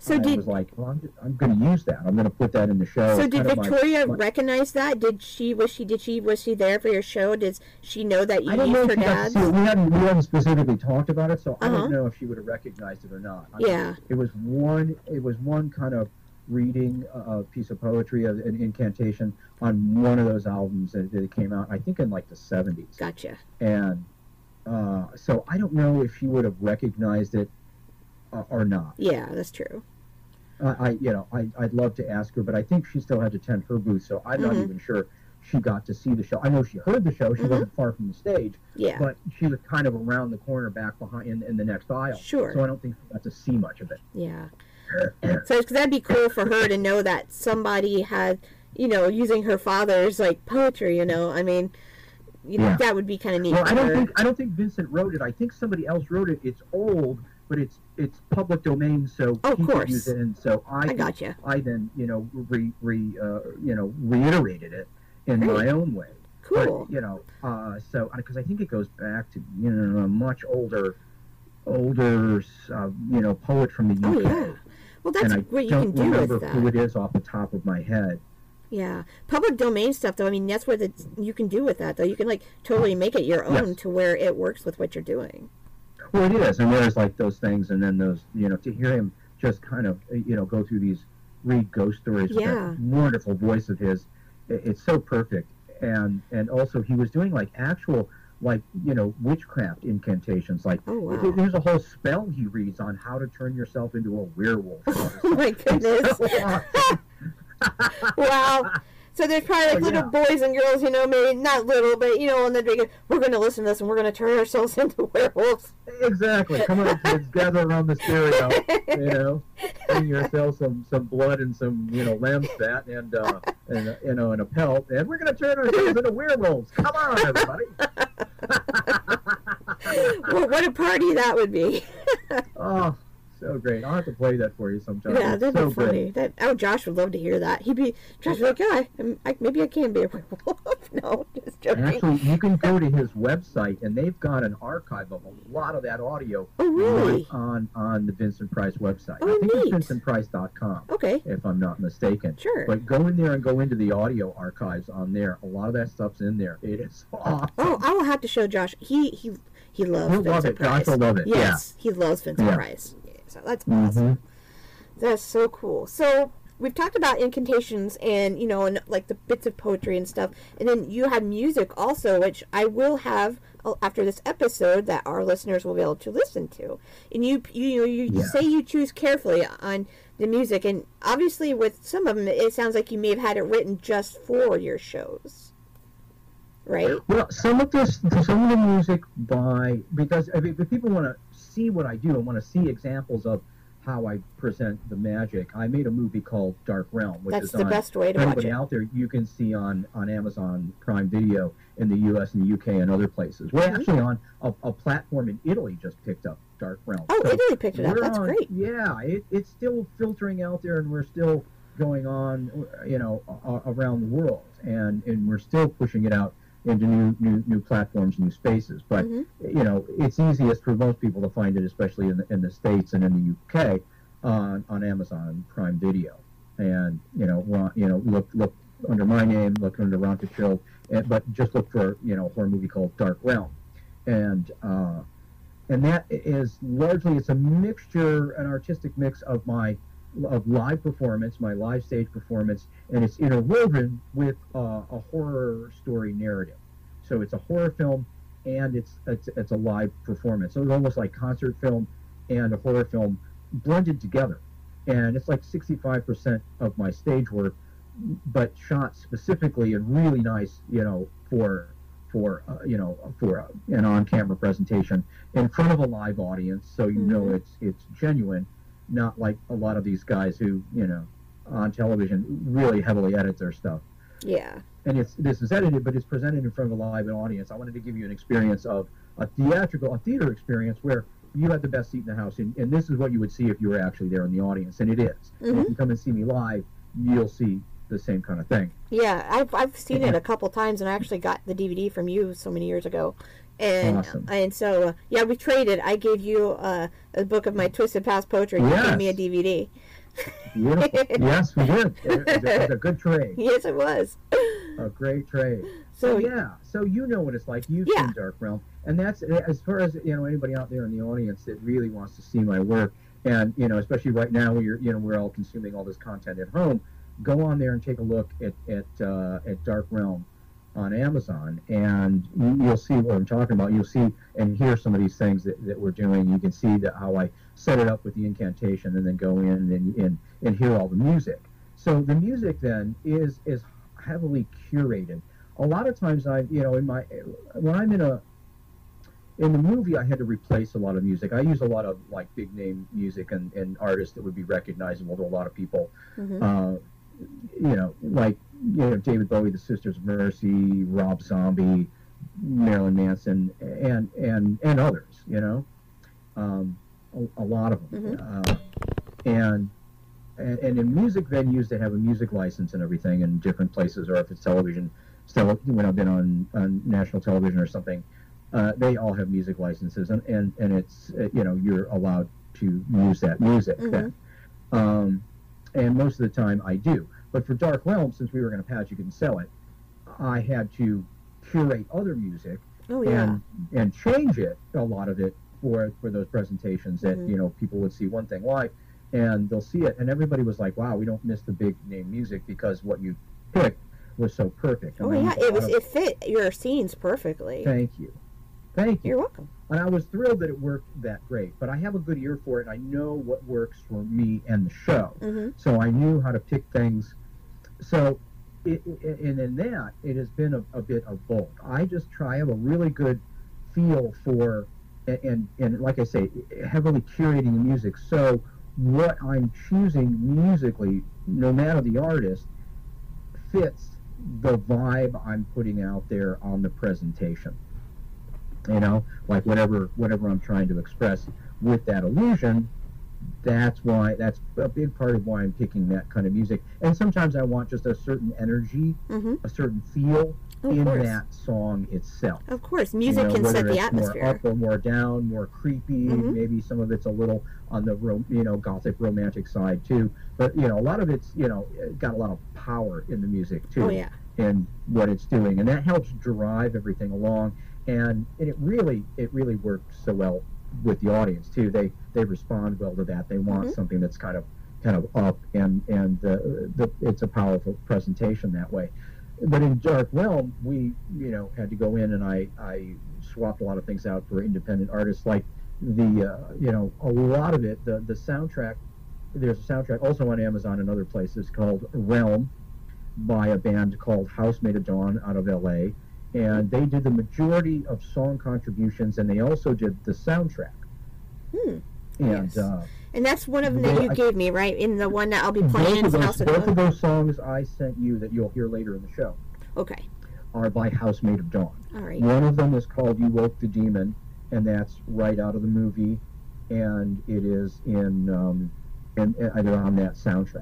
Speaker 2: So
Speaker 3: I
Speaker 2: did-
Speaker 3: was like, well, I'm, I'm going to use that. I'm going to put that in the show.
Speaker 2: So
Speaker 3: It's
Speaker 2: did
Speaker 3: of my-
Speaker 2: Victoria
Speaker 3: my-
Speaker 2: recognize that? Did she was she did she was she there for your show? Did she know that you
Speaker 3: I don't know
Speaker 2: her
Speaker 3: she got to
Speaker 2: dad's?
Speaker 3: see it. We hadn't, we hadn't specifically talked about it, so I
Speaker 2: Uh-huh.
Speaker 3: don't know if she would have recognized it or not. I
Speaker 2: Yeah.
Speaker 3: it was one. It was one kind of reading a, a piece of poetry, an incantation on one of those albums that, that came out. I think in like the '70s,
Speaker 2: Gotcha.
Speaker 3: and uh, so I don't know if she would have recognized it uh, or not.
Speaker 2: Yeah, that's true.
Speaker 3: I, I you know, I, I'd love to ask her, but I think she still had to tend her booth, so I'm not
Speaker 2: Mhm.
Speaker 3: even sure she got to see the show. I know she heard the show; she
Speaker 2: Mhm.
Speaker 3: wasn't far from the stage,
Speaker 2: Yeah.
Speaker 3: but she was kind of around the corner, back behind in, in the next aisle.
Speaker 2: Sure.
Speaker 3: So I don't think she got to see much of it.
Speaker 2: Yeah. So 'cause that'd be cool for her to know that somebody had, you know, using her father's like poetry. You know, I mean, you know,
Speaker 3: Yeah.
Speaker 2: that would be kind of neat.
Speaker 3: Well, I don't
Speaker 2: her.
Speaker 3: think I don't think Vincent wrote it. I think somebody else wrote it. It's old, but it's it's public domain, so
Speaker 2: Oh,
Speaker 3: he
Speaker 2: course.
Speaker 3: use it. And so I,
Speaker 2: I gotcha.
Speaker 3: I then you know re, re uh, you know reiterated it in
Speaker 2: Great.
Speaker 3: my own way.
Speaker 2: Cool.
Speaker 3: But, you know, uh, so because I think it goes back to you know a much older, older uh, you know poet from the UK.
Speaker 2: Oh yeah. Well, that's
Speaker 3: and I
Speaker 2: what you
Speaker 3: don't
Speaker 2: can do
Speaker 3: remember
Speaker 2: with
Speaker 3: who it is off the top of my head.
Speaker 2: Yeah, public domain stuff though. I mean, that's what it's, you can do with that though. You can like totally make it your own
Speaker 3: Yes.
Speaker 2: to where it works with what you're doing.
Speaker 3: Well, it is, and there's like those things, and then those, you know, to hear him just kind of, you know, go through these, read ghost stories with
Speaker 2: Yeah.
Speaker 3: that wonderful voice of his, it, it's so perfect, and and also he was doing like actual, like you know, witchcraft incantations, like
Speaker 2: Oh wow.
Speaker 3: there's a whole spell he reads on how to turn yourself into a werewolf.
Speaker 2: Oh my goodness. Uh, wow. So there's probably like
Speaker 3: Oh,
Speaker 2: little
Speaker 3: yeah.
Speaker 2: boys and girls, you know, maybe not little, but you know, and then they go, we're going to listen to this and we're going to turn ourselves into werewolves.
Speaker 3: exactly. Come on, kids, gather around the stereo. You know, bring yourself some some blood and some you know lamb fat and uh, and you know and a pelt, and we're gonna turn ourselves into werewolves. Come on, everybody.
Speaker 2: well, what a party that would be.
Speaker 3: Oh, so great. I'll have to play that for you sometime.
Speaker 2: yeah, that'd
Speaker 3: so
Speaker 2: be funny. That oh, Josh would love to hear that. He'd be Josh would be like, yeah, I'm- I, maybe I can be a werewolf. no, just joking.
Speaker 3: Actually, you can go to his website, and they've got an archive of a lot of that audio
Speaker 2: oh, really?
Speaker 3: on on the Vincent Price website.
Speaker 2: Oh,
Speaker 3: I think
Speaker 2: neat.
Speaker 3: it's vincentprice.com,
Speaker 2: Okay,
Speaker 3: if I'm not mistaken.
Speaker 2: sure.
Speaker 3: But go in there and go into the audio archives on there. A lot of that stuff's in there. It is awesome.
Speaker 2: Oh, I will have to show Josh. He he he loves
Speaker 3: He'll love
Speaker 2: Vincent
Speaker 3: it. Josh
Speaker 2: Price.
Speaker 3: will love it.
Speaker 2: Yes, he loves Vincent
Speaker 3: Yeah.
Speaker 2: Price. So that's
Speaker 3: Yeah.
Speaker 2: awesome. That's so cool. So we've talked about incantations and you know and like the bits of poetry and stuff, and then you have music also, which I will have uh, after this episode that our listeners will be able to listen to. And you you know you
Speaker 3: Yeah.
Speaker 2: say you choose carefully on the music, and obviously with some of them, it sounds like you may have had it written just for your shows, right?
Speaker 3: Well, some of this, some of the music by because I mean, if people want to see what I do and want to see examples of how I present the magic, I made a movie called Dark Realm, which
Speaker 2: That's
Speaker 3: is
Speaker 2: the
Speaker 3: on
Speaker 2: best way to watch
Speaker 3: anybody
Speaker 2: it.
Speaker 3: out there. You can see on on Amazon Prime Video in the U.S. and the U.K. and other places. We're
Speaker 2: Mhm.
Speaker 3: actually on a, a platform in Italy just picked up Dark Realm.
Speaker 2: Oh,
Speaker 3: So
Speaker 2: Italy picked it up. That's
Speaker 3: on-
Speaker 2: great.
Speaker 3: Yeah, it, it's still filtering out there, and we're still going on, you know, a- around the world, and and we're still pushing it out into new new new platforms, new spaces. But
Speaker 2: Mhm.
Speaker 3: you know, it's easiest for most people to find it, especially in the in the states and in the UK, on on Amazon Prime Video, and you know, Ron, you know, look look under my name, look under Ron Show, and, but just look for you know a horror movie called Dark Realm, and. uh and that is largely it's a mixture an artistic mix of my of live performance my live stage performance and it's interwoven with uh, a horror story narrative. So it's a horror film and it's it's, it's a live performance. So it's almost like concert film and a horror film blended together. And it's like 65% of my stage work but shot specifically and really nice you know for for uh, you know for a, an on-camera presentation in front of a live audience, so you know
Speaker 2: Mhm.
Speaker 3: it's it's genuine, not like a lot of these guys who you know on television really heavily edit their stuff.
Speaker 2: Yeah.
Speaker 3: And it's this is edited, but it's presented in front of a live audience. I wanted to give you an experience of a theatrical, a theater experience where you had the best seat in the house, and, and this is what you would see if you were actually there in the audience, and it is.
Speaker 2: Mhm.
Speaker 3: if you come and see me live, you'll see the same kind of thing.
Speaker 2: Yeah, I've I've seen it a couple times, and I actually got the DVD from you so many years ago, And
Speaker 3: Awesome.
Speaker 2: and so uh, yeah, we traded. I gave you uh, a book of my Twisted Past poetry. You gave me a
Speaker 3: Yes.
Speaker 2: DVD.
Speaker 3: Beautiful. yes, we did. It was, a, it was a good trade.
Speaker 2: Yes, it was.
Speaker 3: A great trade.
Speaker 2: So
Speaker 3: So yeah, so you know what it's like. You've
Speaker 2: Yeah.
Speaker 3: seen Dark Realm, and that's as far as you know anybody out there in the audience that really wants to see my work, and you know especially right now where you're you know we're all consuming all this content at home. Go on there and take a look at at uh, at Dark Realm on Amazon, and you, you'll see what I'm talking about. You'll see and hear some of these things that, that we're doing. You can see that how I set it up with the incantation, and then go in and and, and hear all the music. So the music then is is heavily curated a lot of times I, you know, in my when I'm in a in the movie, I had to replace a lot of music. I use a lot of like big name music and, and artists that would be recognizable to a lot of people.
Speaker 2: Mhm.
Speaker 3: Uh, you know, like you know David Bowie, the Sisters of Mercy, Rob Zombie, Marilyn Manson, and and and others. You know, um, a, a lot of them. Uh, and and, and in music venues that have a music license and everything in different places, or if it's television, still when I've been on, on national television or something, uh, they all have music licenses, and and, and it's uh, you know you're allowed to use that music then. Um, and most of the time I do. But for Dark Realm, since we were going to patch, you couldn't sell it. I had to curate other music
Speaker 2: Oh yeah.
Speaker 3: and and change it a lot of it for for those presentations that
Speaker 2: Mhm.
Speaker 3: you know people would see one thing live and they'll see it and everybody was like wow we don't miss the big name music because what you picked was so perfect
Speaker 2: Oh
Speaker 3: And
Speaker 2: yeah. It was.
Speaker 3: of-
Speaker 2: It fit your scenes perfectly.
Speaker 3: thank you thank you
Speaker 2: You're welcome.
Speaker 3: and I was thrilled that it worked that great but I have a good ear for it and I know what works for me and the show
Speaker 2: hmm
Speaker 3: so I knew how to pick things. So, it, it, and in that, it has been a, a bit of both. I just try. Have a really good feel for, and, and and like I say, heavily curating the music. So what I'm choosing musically, no matter the artist, fits the vibe I'm putting out there on the presentation. You know, like whatever whatever I'm trying to express with that illusion, that's why that's a big part of why I'm picking that kind of music. And sometimes I want just a certain energy,
Speaker 2: hmm
Speaker 3: a certain feel in
Speaker 2: course.
Speaker 3: that song itself.
Speaker 2: Of course.
Speaker 3: You
Speaker 2: Music
Speaker 3: know,
Speaker 2: can set the
Speaker 3: it's More
Speaker 2: atmosphere.
Speaker 3: up or more down, more creepy.
Speaker 2: Mhm.
Speaker 3: Maybe some of it's a little on the you know gothic romantic side too. But you know, a lot of it's you know got a lot of power in the music too
Speaker 2: Oh yeah.
Speaker 3: and what it's doing, and that helps drive everything along. And, and it really it really works so well with the audience too. They they respond well to that. They want
Speaker 2: Mhm.
Speaker 3: something that's kind of kind of up, and and uh, the, it's a powerful presentation that way. But in Dark Realm, we you know had to go in and I I swapped a lot of things out for independent artists, like the uh, you know a lot of it the the soundtrack. There's a soundtrack also on Amazon and other places called Realm by a band called House Made of Dawn out of LA. And they did the majority of song contributions and they also did the soundtrack.
Speaker 2: Hmm.
Speaker 3: And
Speaker 2: Yes.
Speaker 3: uh,
Speaker 2: And that's one of them that
Speaker 3: Well,
Speaker 2: you
Speaker 3: I-
Speaker 2: gave me, right? In the one that I'll be
Speaker 3: both,
Speaker 2: playing
Speaker 3: of
Speaker 2: in House of
Speaker 3: both
Speaker 2: Dawn.
Speaker 3: of those songs I sent you that you'll hear later in the show
Speaker 2: Okay.
Speaker 3: are by House Made of Dawn.
Speaker 2: All right.
Speaker 3: One of them is called You Woke the Demon, and that's right out of the movie, and it is in, um, in, in either on that soundtrack.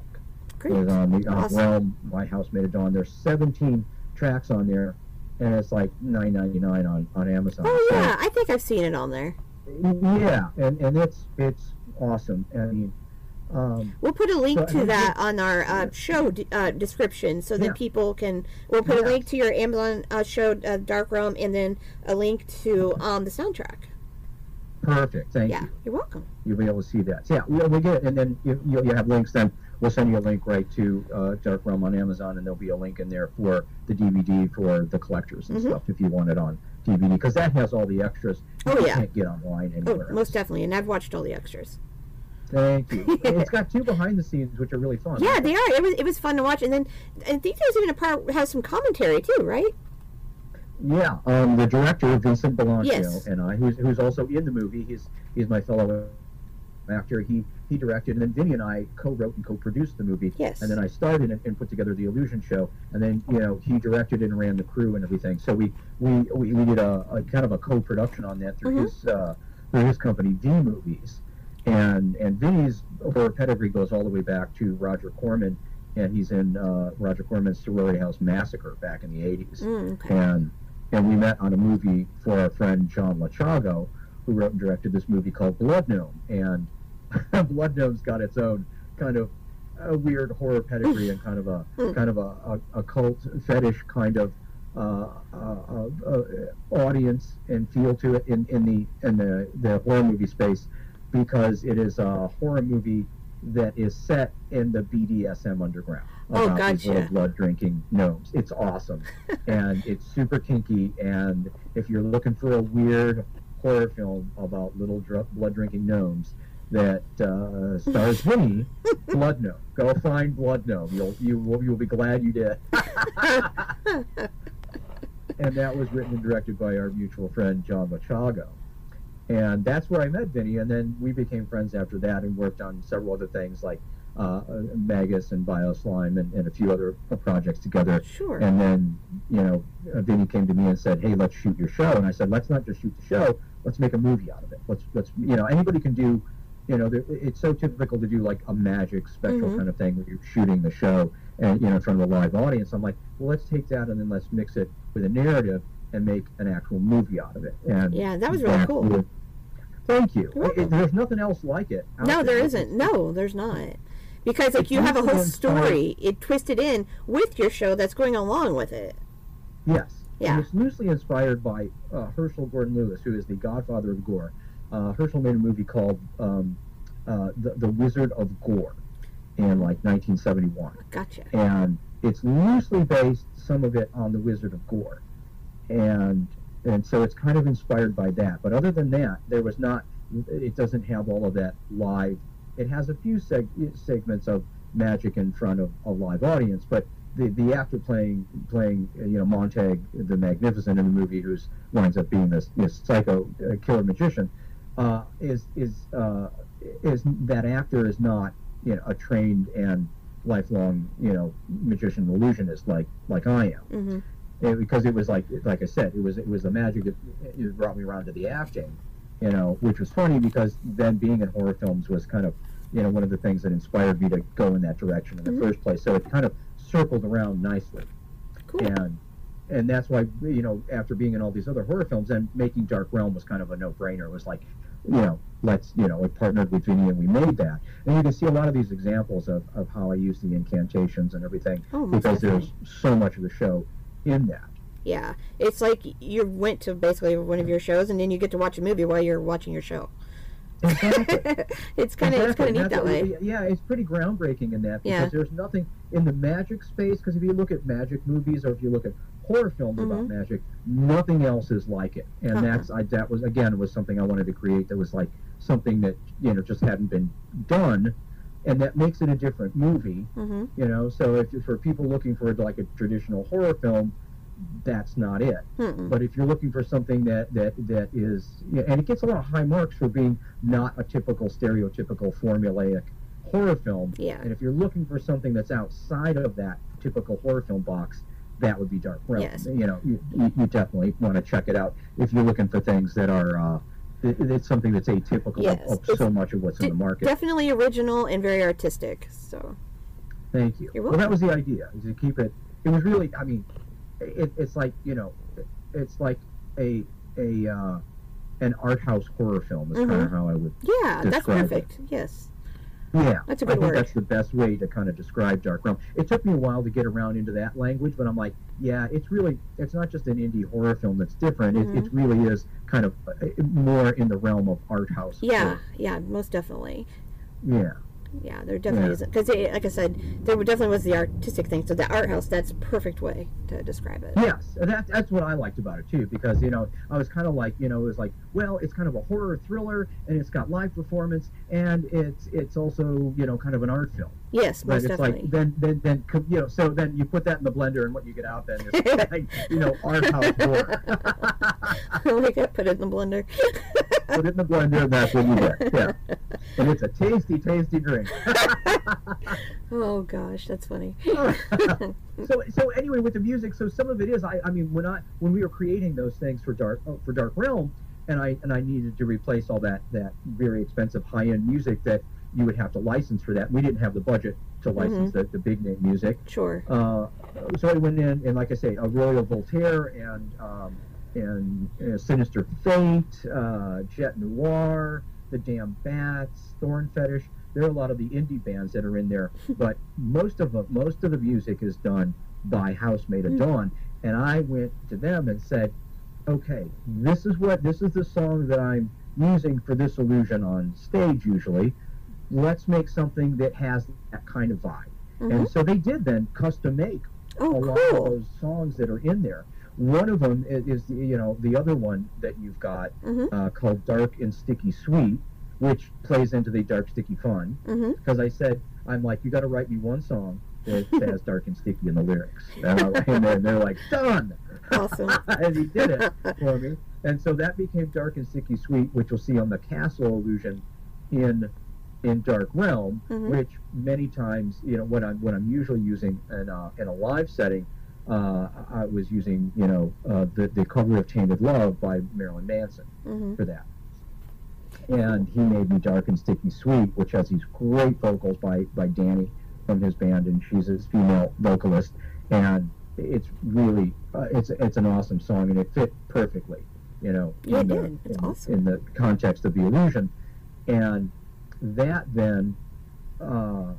Speaker 2: Great.
Speaker 3: is on the uh,
Speaker 2: Awesome.
Speaker 3: Realm My House Made of Dawn. There's 17 tracks on there, and it's like 9.99 on on Amazon.
Speaker 2: Oh
Speaker 3: So,
Speaker 2: yeah, I think I've seen it on there.
Speaker 3: yeah, and and it's it's awesome. I mean, um,
Speaker 2: We'll put a link
Speaker 3: So,
Speaker 2: to that on our uh, show d- uh, description, so that
Speaker 3: Yeah.
Speaker 2: people can. We'll put a link to your Amazon uh, show, uh, Dark Realm, and then a link to um, the soundtrack.
Speaker 3: perfect. Thank
Speaker 2: Yeah,
Speaker 3: you.
Speaker 2: you're welcome.
Speaker 3: You'll be able to see that. So, yeah, we, we get it, and then you, you, you have links. Then we'll send you a link right to uh, Dark Realm on Amazon, and there'll be a link in there for the DVD for the collectors and
Speaker 2: Mhm.
Speaker 3: stuff if you want it on DVD, because that has all the extras
Speaker 2: Oh,
Speaker 3: you
Speaker 2: yeah.
Speaker 3: can't get online
Speaker 2: Oh,
Speaker 3: anywhere. else.
Speaker 2: most definitely, and I've watched all the extras.
Speaker 3: Thank you. It's got two behind the scenes, which are really fun.
Speaker 2: Yeah, they are. It was it was fun to watch, and then I think there's even a part has some commentary too, right?
Speaker 3: Yeah, um, the director Vincent Bilancio
Speaker 2: Yes.
Speaker 3: and I, who's who's also in the movie, he's he's my fellow actor. He he directed, and then Vinny and I co-wrote and co-produced the movie.
Speaker 2: Yes.
Speaker 3: And then I started it and put together the Illusion show, and then you know he directed and ran the crew and everything. So we we, we, we did a, a kind of a co-production on that through
Speaker 2: Mhm.
Speaker 3: his uh, through his company V Movies, and and Vinny's horror pedigree goes all the way back to Roger Corman, and he's in uh, Roger Corman's Sorority House Massacre back in the '80s
Speaker 2: Mm, okay.
Speaker 3: and and we met on a movie for our friend John Lechago, who wrote and directed this movie called Blood Gnome. And Blood Gnome's got its own kind of a weird horror pedigree and kind of a kind of a, a, a cult fetish kind of uh, uh, uh, audience and feel to it in, in the in the, the horror movie space because it is a horror movie that is set in the BDSM underground
Speaker 2: Oh,
Speaker 3: about these
Speaker 2: gotcha.
Speaker 3: little blood drinking gnomes. It's awesome and it's super kinky. And if you're looking for a weird horror film about little dr- blood drinking gnomes that uh, stars Vinny, Blood Gnome, go find Blood Gnome. You'll you will you'll be glad you did. and that was written and directed by our mutual friend John Lechago. And that's where I met Vinny, and then we became friends after that and worked on several other things like uh, Magus and Bioslime and, and a few other uh, projects together.
Speaker 2: Sure.
Speaker 3: And then, you know, Vinny came to me and said, "Hey, let's shoot your show." And I said, "Let's not just shoot the show. Let's make a movie out of it. Let's, let's, you know, anybody can do, you know, it's so typical to do like a magic special
Speaker 2: Mhm.
Speaker 3: kind of thing where you're shooting the show and you know in front of a live audience. I'm like, well, let's take that and then let's mix it with a narrative and make an actual movie out of it. And
Speaker 2: Yeah, that was really cool.
Speaker 3: Thank you. It- there's nothing else like it.
Speaker 2: No, there isn't. No, there's not. Because like you have a whole
Speaker 3: inspired-
Speaker 2: story, it twisted in with your show that's going along with it.
Speaker 3: Yes.
Speaker 2: Yeah.
Speaker 3: And it's loosely inspired by uh, Herschell Gordon Lewis, who is the godfather of gore. Uh, Herschell made a movie called um, uh, the, the Wizard of Gore in like 1971.
Speaker 2: Gotcha.
Speaker 3: And it's loosely based, some of it, on the Wizard of Gore. And and so it's kind of inspired by that. But other than that, there was not, it doesn't have all of that live. It has a few seg- segments of magic in front of a live audience, but the, the actor playing playing you know Montag the Magnificent in the movie, who's winds up being this, this psycho uh, killer magician, uh, is is uh, is that actor is not you know a trained and lifelong you know magician illusionist like like I am
Speaker 2: hmm
Speaker 3: it, because it was like like I said, it was it was the magic that it brought me around to the acting, you know, which was funny because then being in horror films was kind of you know one of the things that inspired me to go in that direction in the
Speaker 2: Mhm.
Speaker 3: first place. So it kind of circled around nicely,
Speaker 2: Cool.
Speaker 3: and and that's why you know after being in all these other horror films, then making Dark Realm was kind of a no brainer. It was like you know let's you know we partnered with Vinny and we made that, and you can see a lot of these examples of, of how I use the incantations and everything
Speaker 2: Oh,
Speaker 3: because
Speaker 2: definitely.
Speaker 3: there's so much of the show in that.
Speaker 2: Yeah, it's like you went to basically one of your shows, and then you get to watch a movie while you're watching your show.
Speaker 3: Exactly.
Speaker 2: it's kind of it's kind of neat that way.
Speaker 3: yeah, it's pretty groundbreaking in that because
Speaker 2: Yeah.
Speaker 3: there's nothing in the magic space. Because if you look at magic movies or if you look at horror films about
Speaker 2: Mhm.
Speaker 3: magic, nothing else is like it. And
Speaker 2: Uh-huh.
Speaker 3: that's I, that was again was something I wanted to create. That was like something that you know just hadn't been done, and that makes it a different movie.
Speaker 2: hmm
Speaker 3: You know, so if for people looking for like a traditional horror film, that's not it.
Speaker 2: Mm-mm.
Speaker 3: But if you're looking for something that that that is, yeah, and it gets a lot of high marks for being not a typical stereotypical formulaic horror film.
Speaker 2: Yeah.
Speaker 3: And if you're looking for something that's outside of that typical horror film box, that would be Dark Realm.
Speaker 2: Yes.
Speaker 3: You know, you, you definitely want to check it out if you're looking for things that are. Uh, it's something that's atypical
Speaker 2: Yes,
Speaker 3: of, of so much of what's in the market.
Speaker 2: Definitely original and very artistic. So
Speaker 3: Thank you. Well, that was the idea, is to keep it. It was really, I mean, it, it's like you know, it's like a a uh, an art house horror film is kind
Speaker 2: Mhm.
Speaker 3: of how I would.
Speaker 2: yeah, that's
Speaker 3: Describe it.
Speaker 2: perfect. Yes.
Speaker 3: Yeah,
Speaker 2: That's a
Speaker 3: I
Speaker 2: good I
Speaker 3: think
Speaker 2: word.
Speaker 3: that's the best way to kind of describe Dark Realm. It took me a while to get around into that language, but I'm like, yeah, it's really, it's not just an indie horror film that's different.
Speaker 2: Mhm.
Speaker 3: It, it really is kind of uh, more in the realm of art house.
Speaker 2: Yeah,
Speaker 3: horror.
Speaker 2: yeah, most definitely.
Speaker 3: yeah.
Speaker 2: Yeah, there definitely
Speaker 3: Yeah.
Speaker 2: isn't because, like I said, there definitely was the artistic thing. So the art house, that's perfect way to describe it.
Speaker 3: Yes, and that, that's what I liked about it too, because you know I was kind of like you know it was like well it's kind of a horror thriller and it's got live performance and it's it's also you know kind of an art film,
Speaker 2: Yes, most
Speaker 3: it's
Speaker 2: definitely.
Speaker 3: like then then then you know so then you put that in the blender and what you get out then is like, you know art house horror.
Speaker 2: we got put it in the blender.
Speaker 3: put it in the blender and that's what you get. Yeah, and it's a tasty tasty drink.
Speaker 2: oh gosh, that's funny.
Speaker 3: so so anyway with the music so some of it is i i mean when i when we were creating those things for dark uh, for dark realm and i and i needed to replace all that that very expensive high-end music that you would have to license for that. We didn't have the budget to license the, the big name music.
Speaker 2: Sure.
Speaker 3: Uh, so I went in, and like I say, Aurelio Voltaire and um, and uh, Sinister Fate, uh, Jet Noir, The Damn Bats, Thorn Fetish. There are a lot of the indie bands that are in there, but most of the most of the music is done by House Made of
Speaker 2: Mm.
Speaker 3: Dawn. And I went to them and said, "Okay, this is what this is the song that I'm using for this illusion on stage usually. Let's make something that has that kind of vibe."
Speaker 2: Mhm.
Speaker 3: And so they did then custom make
Speaker 2: Oh,
Speaker 3: a lot of those songs that are in there. One of them is, is the, you know the other one that you've got
Speaker 2: Mhm.
Speaker 3: uh, called Dark and Sticky Sweet, which plays into the Dark Sticky Fun. Because I said I'm like you got to write me one song that has Dark and Sticky in the lyrics, and, I, and they're, they're like done.
Speaker 2: Awesome.
Speaker 3: and he did it for me, and so that became Dark and Sticky Sweet, which you'll see on the Castle illusion in in Dark Realm,
Speaker 2: Mhm.
Speaker 3: which many times, you know, when I'm what I'm usually using in a, in a live setting, uh, I was using, you know, uh, the the cover of Tainted Love by Marilyn Manson
Speaker 2: hmm
Speaker 3: for that, and he made me Dark and Sticky Sweet, which has these great vocals by by Danny from his band, and she's his female vocalist, and it's really uh, it's it's an awesome song, and it fit perfectly, you know,
Speaker 2: Yeah,
Speaker 3: in the, in,
Speaker 2: awesome.
Speaker 3: in the context of the illusion, and that then. Uh,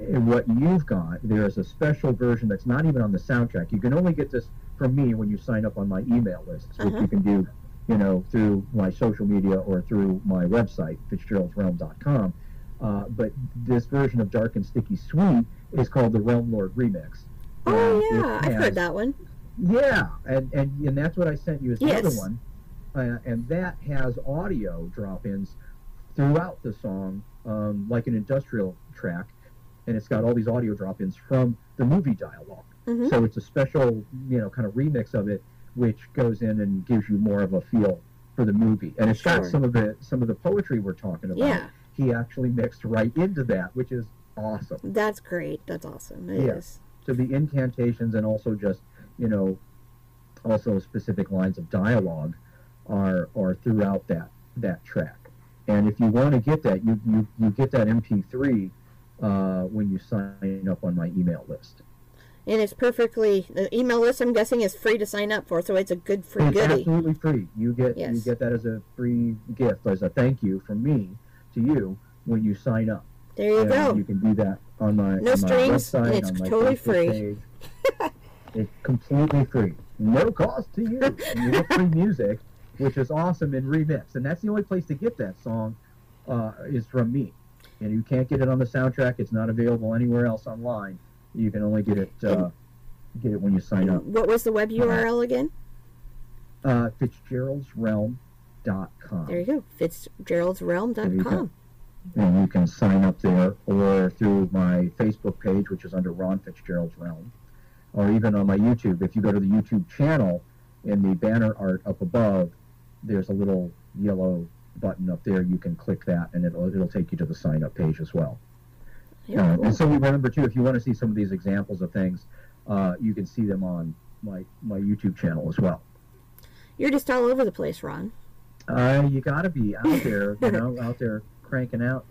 Speaker 3: and what you've got, there's a special version that's not even on the soundtrack. You can only get this from me when you sign up on my email list, which
Speaker 2: Uh-huh.
Speaker 3: you can do, you know, through my social media or through my website, fitzgeraldsrealm.com. Uh, but this version of Dark and Sticky Sweet is called the Realm Lord Remix.
Speaker 2: Oh yeah, I've heard that one.
Speaker 3: Yeah, and, and, and that's what I sent you as the other one. Uh, and that has audio drop-ins throughout the song, um, like an industrial track, and it's got all these audio drop-ins from the movie dialogue.
Speaker 2: Mhm.
Speaker 3: So it's a special, you know, kind of remix of it, which goes in and gives you more of a feel for the movie. And it's
Speaker 2: Sure.
Speaker 3: got some of the some of the poetry we're talking about.
Speaker 2: Yeah,
Speaker 3: He actually mixed right into that, which is awesome.
Speaker 2: that's great. That's awesome. It
Speaker 3: Yeah.
Speaker 2: is.
Speaker 3: So the incantations and also just, you know, also specific lines of dialogue are are throughout that that track. And if you want to get that, you, you, you get that MP3 uh, when you sign up on my email list.
Speaker 2: And it's perfectly the email list. I'm guessing is free to sign up for, so it's a good free
Speaker 3: It's
Speaker 2: goodie.
Speaker 3: absolutely free. You get you get that as a free gift, as a thank you from me to you when you sign up.
Speaker 2: There you
Speaker 3: and
Speaker 2: go.
Speaker 3: You can do that on my,
Speaker 2: No
Speaker 3: on my
Speaker 2: strings,
Speaker 3: website,
Speaker 2: and it's
Speaker 3: my
Speaker 2: totally free.
Speaker 3: it's completely free. No cost to you. You get free music, which is awesome in remix. And that's the only place to get that song uh, is from me. And you can't get it on the soundtrack. It's not available anywhere else online. You can only get it uh, get it when you sign up.
Speaker 2: What was the web URL again?
Speaker 3: Uh, Fitzgerald'sRealm.com.
Speaker 2: There you go. Fitzgerald'sRealm.com.
Speaker 3: and you can sign up there or through my Facebook page, which is under Ron Fitzgerald's Realm, or even on my YouTube. If you go to the YouTube channel, in the banner art up above, there's a little yellow button up there. You can click that, and it'll it'll take you to the sign up page as well.
Speaker 2: Yeah,
Speaker 3: Uh, and so remember too, if you want to see some of these examples of things, uh, you can see them on my my YouTube channel as well.
Speaker 2: You're just all over the place, Ron.
Speaker 3: Uh, you got to be out there, you know, out there cranking out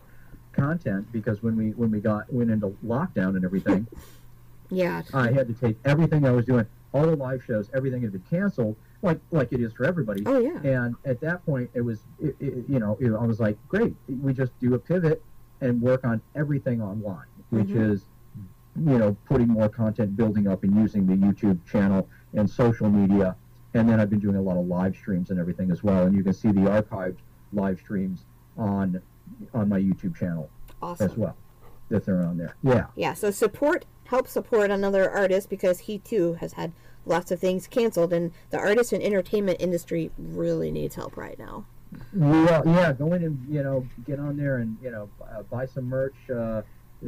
Speaker 3: content because when we when we got went into lockdown and everything,
Speaker 2: Yeah.
Speaker 3: I had to take everything I was doing, all the live shows, everything had been canceled, like like it is for everybody.
Speaker 2: Oh yeah.
Speaker 3: And at that point, it was, it, it, you know, it, I was like, great, we just do a pivot and work on everything online, which
Speaker 2: Mhm.
Speaker 3: is, you know, putting more content, building up, and using the YouTube channel and social media. And then I've been doing a lot of live streams and everything as well. And you can see the archived live streams on on my YouTube channel
Speaker 2: Awesome.
Speaker 3: as well. That they're on there. Yeah.
Speaker 2: Yeah, so support, help support another artist because he too has had lots of things canceled, and the artist and entertainment industry really needs help right now.
Speaker 3: Well, yeah, go in and you know get on there and you know uh, buy some merch. Uh,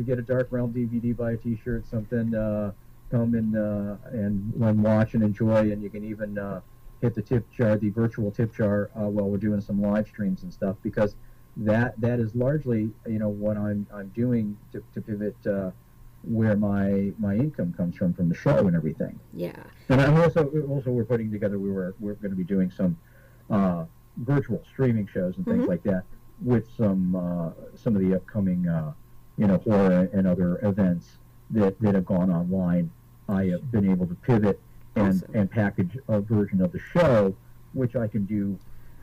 Speaker 3: get a Dark Realm DVD, buy a T-shirt, something. Uh, come and uh, and and watch and enjoy, and you can even uh, hit the tip jar, the virtual tip jar, while we're doing some live streams and stuff because that that is largely you know what I'm I'm doing to, to pivot where my my income comes from from the show and everything.
Speaker 2: Yeah.
Speaker 3: And I'm also also we're putting together. We were we're going to be doing some uh, virtual streaming shows and things
Speaker 2: Mhm.
Speaker 3: like that. with some uh, some of the upcoming uh, you know horror and other events that, that have gone online, I have been able to pivot and,
Speaker 2: Awesome.
Speaker 3: and package a version of the show, which I can do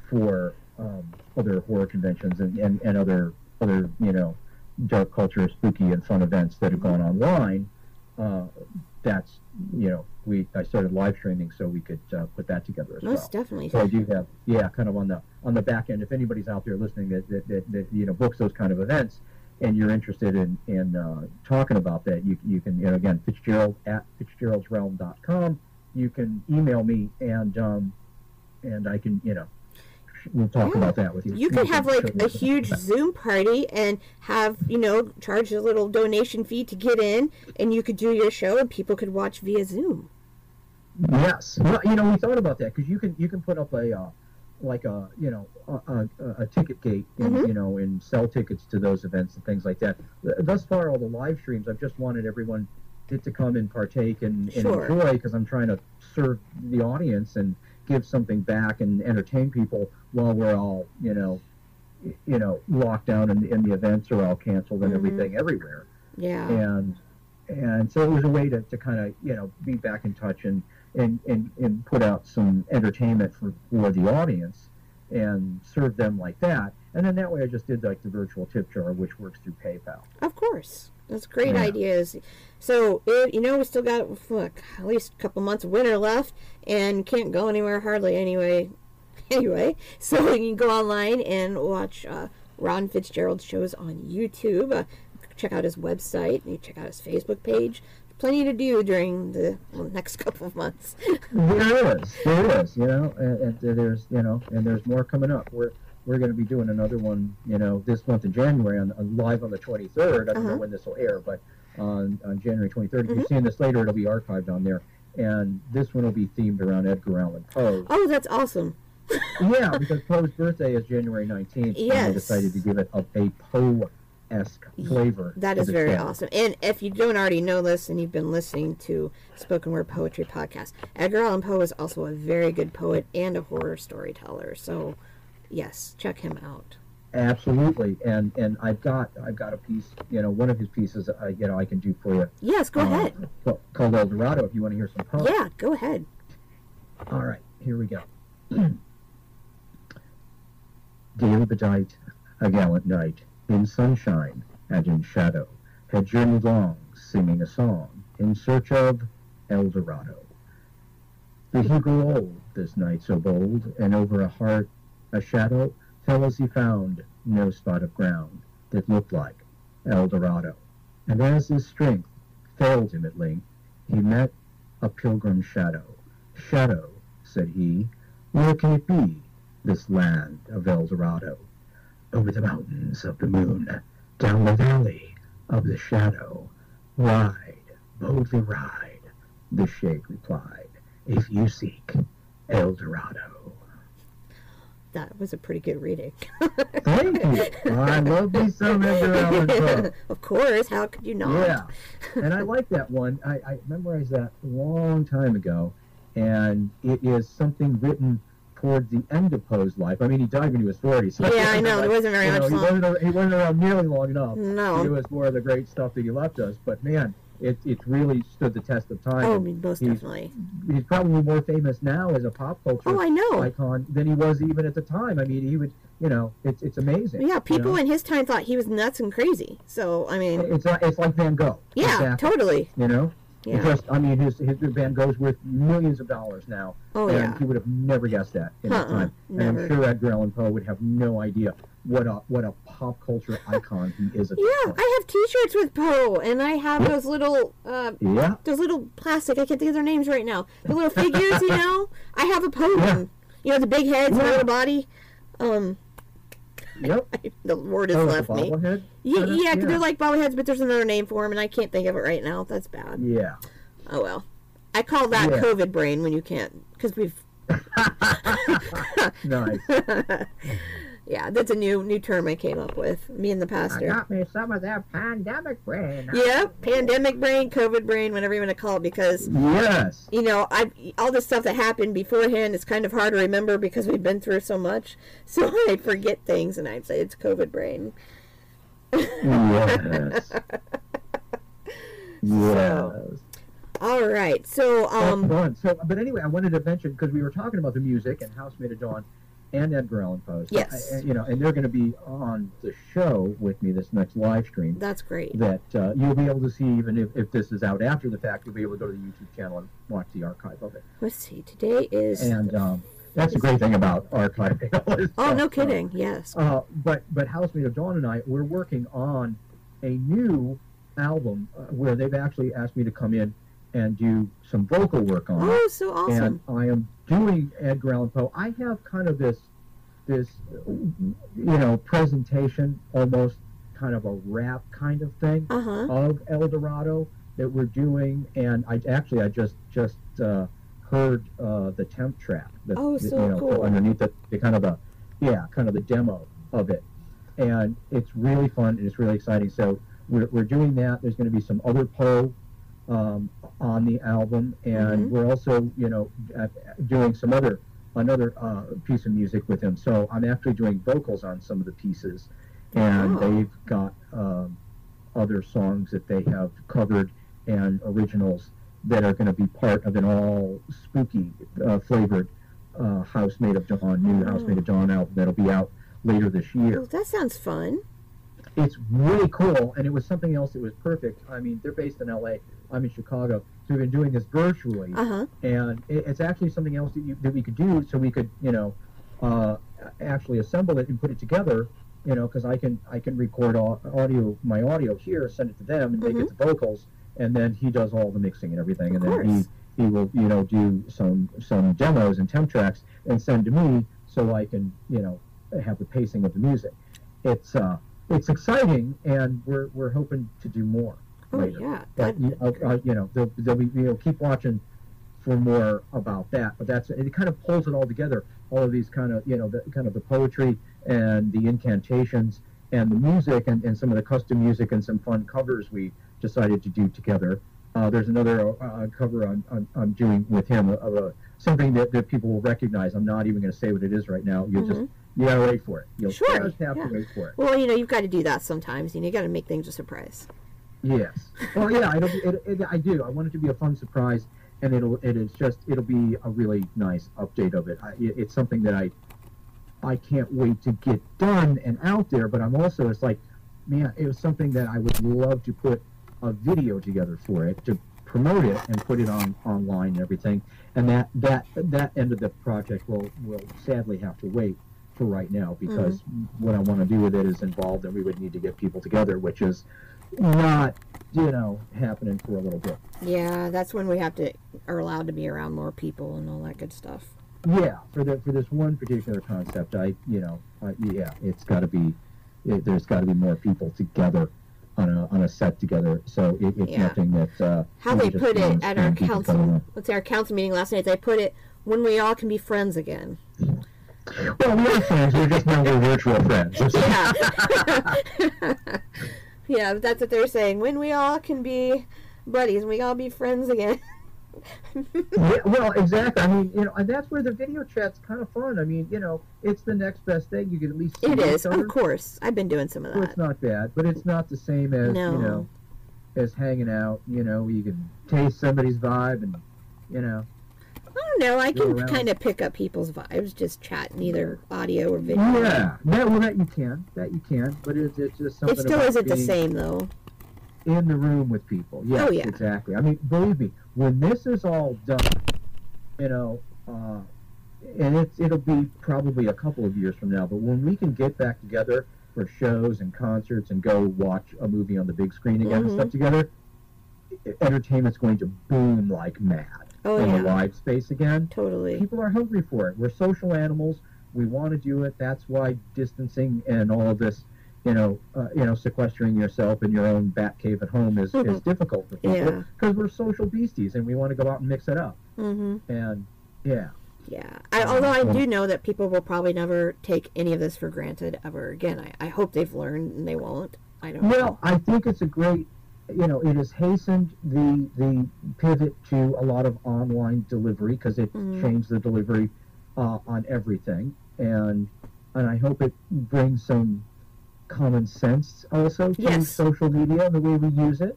Speaker 3: for um, other horror conventions and, and, and other other you know dark culture, spooky and fun events that have gone online. Uh, that's you know we I started live streaming so we could uh, put that together as well.
Speaker 2: Most definitely.
Speaker 3: So I do have, yeah, kind of on the on the back end. If anybody's out there listening that that, that, that you know books those kind of events, and you're interested in in uh, talking about that, you you can you know again Fitzgerald at fitzgeraldsrealm.com. You can email me and um and I can you know we'll talk
Speaker 2: Yeah.
Speaker 3: about that with you.
Speaker 2: You could have like a huge Zoom party and have, you know, charge a little donation fee to get in and you could do your show and people could watch via Zoom.
Speaker 3: Yes, well, you know, we thought about that because you can you can put up a uh, like a you know a, a, a ticket gate, and,
Speaker 2: Mhm.
Speaker 3: you know, and sell tickets to those events and things like that. Thus far, all the live streams, I've just wanted everyone to, to come and partake and, and
Speaker 2: Sure.
Speaker 3: enjoy because I'm trying to serve the audience and give something back and entertain people while we're all you know you know locked down and, and the events are all canceled and
Speaker 2: Mhm.
Speaker 3: everything everywhere
Speaker 2: Yeah.
Speaker 3: and and so it was a way to, to kind of you know be back in touch and and, and and put out some entertainment for, for the audience and serve them like that and then that way I just did like the virtual tip jar which works through PayPal
Speaker 2: Of course. That's great
Speaker 3: Yeah.
Speaker 2: ideas. So, it, you know, we still got, look, at least a couple months of winter left and can't go anywhere hardly anyway. Anyway, so you can go online and watch uh, Ron Fitzgerald's shows on YouTube. Uh, check out his website. You check out his Facebook page. Plenty to do during the next couple of months.
Speaker 3: there is there is you know and, and there's you know and there's more coming up we're we're going to be doing another one you know this month in January on, on live on the 23rd I don't know
Speaker 2: Uh-huh.
Speaker 3: when this will air but on, on January 23rd if
Speaker 2: Mhm.
Speaker 3: you're seeing this later it'll be archived on there and this one will be themed around Edgar Allan Poe
Speaker 2: oh, that's awesome.
Speaker 3: yeah, because Poe's birthday is January 19th. And
Speaker 2: Yes.
Speaker 3: I decided to give it a, a Poe-esque flavor.
Speaker 2: That is very
Speaker 3: show.
Speaker 2: awesome. And if you don't already know this and you've been listening to Spoken Word Poetry Podcast, Edgar Allan Poe is also a very good poet and a horror storyteller. So, yes, check him out.
Speaker 3: Absolutely. And and I've got I've got a piece, you know, one of his pieces, I, you know, I can do for you.
Speaker 2: Yes, go
Speaker 3: uh,
Speaker 2: ahead.
Speaker 3: ca- Called El Dorado, if you want to hear some poems.
Speaker 2: Yeah, go ahead.
Speaker 3: All right, here we go. Daily bedight, a gallant knight, in sunshine and in shadow, had journeyed long, singing a song, in search of El Dorado. But he grew old, this knight so bold, and over a heart, a shadow, fell as he found no spot of ground that looked like El Dorado. And as his strength failed him at length, he met a pilgrim shadow. Shadow, said he, where can it be, this land of El Dorado? Over the mountains of the moon, down the valley of the shadow. Ride, boldly ride, the shade replied, if you seek El Dorado.
Speaker 2: That was a pretty good reading.
Speaker 3: Thank you. I love me some Edgar Allan Poe.
Speaker 2: of course, how could you not?
Speaker 3: Yeah, and I like that one. I, I memorized that a long time ago, and it is something written towards the end of Poe's life. I mean, he died when he was 40, so
Speaker 2: Yeah, I know,
Speaker 3: like,
Speaker 2: there wasn't very
Speaker 3: you know,
Speaker 2: much
Speaker 3: he
Speaker 2: long.
Speaker 3: Wasn't, he wasn't around nearly long enough.
Speaker 2: No.
Speaker 3: It was more of the great stuff that he left us, but man, it, it really stood the test of time.
Speaker 2: Oh, most
Speaker 3: he's,
Speaker 2: definitely.
Speaker 3: He's probably more famous now as a pop culture
Speaker 2: Oh, I know.
Speaker 3: icon than he was even at the time. I mean, he would, you know, it's it's amazing.
Speaker 2: Yeah, people
Speaker 3: you know?
Speaker 2: in his time thought he was nuts and crazy. So, I mean,
Speaker 3: It's like, it's like Van Gogh.
Speaker 2: yeah,
Speaker 3: Exactly.
Speaker 2: totally.
Speaker 3: You know,
Speaker 2: Yeah.
Speaker 3: It just I mean his his Van Gogh's worth millions of dollars now.
Speaker 2: Oh,
Speaker 3: and
Speaker 2: yeah.
Speaker 3: he would have never guessed that in his
Speaker 2: Uh-uh,
Speaker 3: time. And
Speaker 2: never.
Speaker 3: I'm sure Edgar Allan Poe would have no idea what a what a pop culture icon he is
Speaker 2: Yeah,
Speaker 3: point.
Speaker 2: I have T-shirts with Poe, and I have those little, uh,
Speaker 3: Yeah.
Speaker 2: those little plastic. I can't think of their names right now. The little figures, you know. I have a Poe
Speaker 3: Yeah.
Speaker 2: one. You know, the big heads,
Speaker 3: Yeah.
Speaker 2: little body. Um,
Speaker 3: Yep.
Speaker 2: the word has
Speaker 3: Oh,
Speaker 2: left me.
Speaker 3: bobblehead?
Speaker 2: Yeah, yeah, 'cause they're like bobbleheads, but there's another name for them, and I can't think of it right now. That's bad.
Speaker 3: Yeah.
Speaker 2: Oh well. I call that
Speaker 3: Yeah.
Speaker 2: COVID brain when you can't, because we've.
Speaker 3: Nice.
Speaker 2: Yeah, that's a new new term I came up with. Me and the pastor.
Speaker 3: I got me some of that pandemic brain.
Speaker 2: Yep, pandemic brain, COVID brain, whatever you want to call it, because
Speaker 3: Yes.
Speaker 2: you know, I all the stuff that happened beforehand is kind of hard to remember because we've been through so much. So I forget things, and I'd say it's COVID brain.
Speaker 3: Yes. yes.
Speaker 2: All right, so um.
Speaker 3: So, but anyway, I wanted to mention because we were talking about the music and House Made of Dawn and Edgar Allan Poe. So
Speaker 2: Yes.
Speaker 3: I- you know, and they're going to be on the show with me this next live stream.
Speaker 2: that's great.
Speaker 3: That uh, you'll be able to see, even if, if this is out after the fact, you'll be able to go to the YouTube channel and watch the archive of it.
Speaker 2: Let's see, today is.
Speaker 3: And um, that's the great thing about archiving.
Speaker 2: oh,
Speaker 3: stuff.
Speaker 2: no kidding. Yes.
Speaker 3: Uh, but but House Made of Dawn and I we're working on a new album uh, where they've actually asked me to come in and do some vocal work on it.
Speaker 2: Oh, so awesome.
Speaker 3: And I am doing Edgar Allan Poe. I have kind of this this you know presentation, almost kind of a rap kind of thing
Speaker 2: Uh huh.
Speaker 3: of El Dorado that we're doing, and I actually I just just uh, heard uh, the temp track. The,
Speaker 2: Oh,
Speaker 3: the-
Speaker 2: so
Speaker 3: you know,
Speaker 2: cool.
Speaker 3: Underneath the, the kind of the yeah, kind of the demo of it, and it's really fun and it's really exciting. So we're we're doing that. There's going to be some other Poe um, on the album, and
Speaker 2: Mhm.
Speaker 3: we're also you know doing some other another uh, piece of music with him. So I'm actually doing vocals on some of the pieces, and
Speaker 2: Oh.
Speaker 3: they've got um, other songs that they have covered and originals that are going to be part of an all spooky uh, flavored uh, Made of Dawn, new
Speaker 2: Oh.
Speaker 3: Made of Dawn album that'll be out later this year
Speaker 2: Oh, that sounds fun.
Speaker 3: it's really cool and it was something else that was perfect i mean they're based in la i'm in chicago. So we've been doing this virtually.
Speaker 2: Uh huh.
Speaker 3: and it, it's actually something else that, you, that we could do so we could you know uh, actually assemble it and put it together you know because i can i can record au- audio my audio here send it to them and they get the vocals and then he does all the mixing and everything.
Speaker 2: Of
Speaker 3: and then he he will you know do some some demos and temp tracks and send to me so i can you know have the pacing of the music. It's uh it's exciting and we're we're hoping to do more
Speaker 2: Oh,
Speaker 3: later
Speaker 2: yeah.
Speaker 3: but you, uh, uh, you know, they'll, they'll be, you know, keep watching for more about that. But that's it. Kind of pulls it all together. All of these kind of, you know, the kind of the poetry and the incantations and the music and, and some of the custom music and some fun covers we decided to do together. Uh, there's another uh, cover I'm, I'm, I'm doing with him of a, something that, that people will recognize. I'm not even going to say what it is right now. You'll just, you gotta wait for it. You'll
Speaker 2: Mm-hmm. Sure,
Speaker 3: just have
Speaker 2: yeah.
Speaker 3: to wait for it.
Speaker 2: well, you know, you've got to do that sometimes. You know, you got to make things a surprise.
Speaker 3: Yes. Well, yeah, it'll be, it, it, I do. I want it to be a fun surprise, and it'll it is just it'll be a really nice update of it. I, it it's something that I I can't wait to get done and out there. But I'm also it's like, man, it was something that I would love to put a video together for it to promote it and put it on online and everything. And that that that end of the project will will sadly have to wait for right now because mm-hmm. what I want to do with it is involved, and we would need to get people together, which is not you know happening for a little bit.
Speaker 2: Yeah, that's when we have to are allowed to be around more people and all that good stuff.
Speaker 3: Yeah, for the for this one particular concept, I you know I, yeah, it's got to be it, there's got to be more people together on a on a set together. So it, it's
Speaker 2: Yeah.
Speaker 3: nothing that uh,
Speaker 2: How they put it at our council, let's say our council meeting last night, they put it when we all can be friends again.
Speaker 3: Well, we are friends. We're just now we're virtual friends.
Speaker 2: Yeah. yeah, but that's what they're saying. When we all can be buddies, and we all be friends again.
Speaker 3: yeah, well, exactly. I mean, you know, and that's where the video chat's kind of fun. I mean, you know, it's the next best thing. You can at least see
Speaker 2: it is, of course. I've been doing some of that.
Speaker 3: it's not bad, but it's not the same as
Speaker 2: No.
Speaker 3: you know, as hanging out. You know, you can taste somebody's vibe, and you know,
Speaker 2: don't know. I can kind of pick up people's vibes just chatting, either audio or video.
Speaker 3: yeah, that well, that you can, that you can, but it's it's just something.
Speaker 2: It still isn't the same though.
Speaker 3: in the room with people. Yes,
Speaker 2: Oh, yeah.
Speaker 3: exactly. I mean, believe me, when this is all done, you know, uh, and it's it'll be probably a couple of years from now, but when we can get back together for shows and concerts and go watch a movie on the big screen again
Speaker 2: Mhm.
Speaker 3: and stuff together, entertainment's going to boom like mad
Speaker 2: Oh
Speaker 3: in
Speaker 2: yeah,
Speaker 3: the live space again
Speaker 2: totally.
Speaker 3: people are hungry for it. We're social animals. We want to do it. That's why distancing and all of this, you know, uh, you know, sequestering yourself in your own bat cave at home is, is difficult for people
Speaker 2: Yeah.
Speaker 3: because we're social beasties and we want to go out and mix it up.
Speaker 2: Mm-hmm.
Speaker 3: And yeah,
Speaker 2: Yeah. I, although I do know that people will probably never take any of this for granted ever again. I, I hope they've learned and they won't. I don't know.
Speaker 3: Well, I think it's a great, you know, it has hastened the the pivot to a lot of online delivery because it
Speaker 2: Mhm.
Speaker 3: changed the delivery uh, on everything, and and I hope it brings some common sense also to
Speaker 2: Yes.
Speaker 3: social media and the way we use it,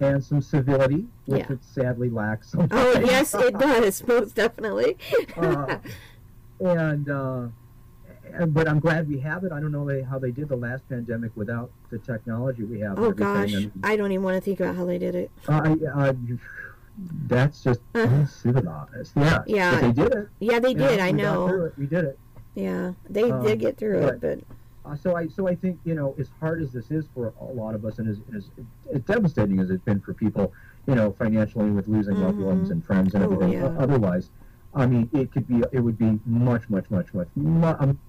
Speaker 3: and some civility, which
Speaker 2: Yeah.
Speaker 3: it sadly lacks. Sometimes.
Speaker 2: Oh, yes, it does, most definitely.
Speaker 3: uh, and uh, and- but I'm glad we have it. I don't know how they did the last pandemic without the technology we have.
Speaker 2: oh, gosh.
Speaker 3: And,
Speaker 2: I don't even want to think about how they did it.
Speaker 3: uh, I, I, that's just
Speaker 2: Uh.
Speaker 3: Yeah.
Speaker 2: Yeah.
Speaker 3: But they did it.
Speaker 2: Yeah, they
Speaker 3: you know,
Speaker 2: did. I
Speaker 3: we got through
Speaker 2: know.
Speaker 3: We did it.
Speaker 2: Yeah, they
Speaker 3: Um,
Speaker 2: did get through it,
Speaker 3: but-
Speaker 2: but
Speaker 3: Uh, so I so I think you know as hard as this is for a lot of us and as, as, as devastating as it's been for people you know financially with losing loved
Speaker 2: Mhm.
Speaker 3: ones and friends and
Speaker 2: Oh,
Speaker 3: everything
Speaker 2: yeah.
Speaker 3: o- otherwise I mean it could be it would be much much much much a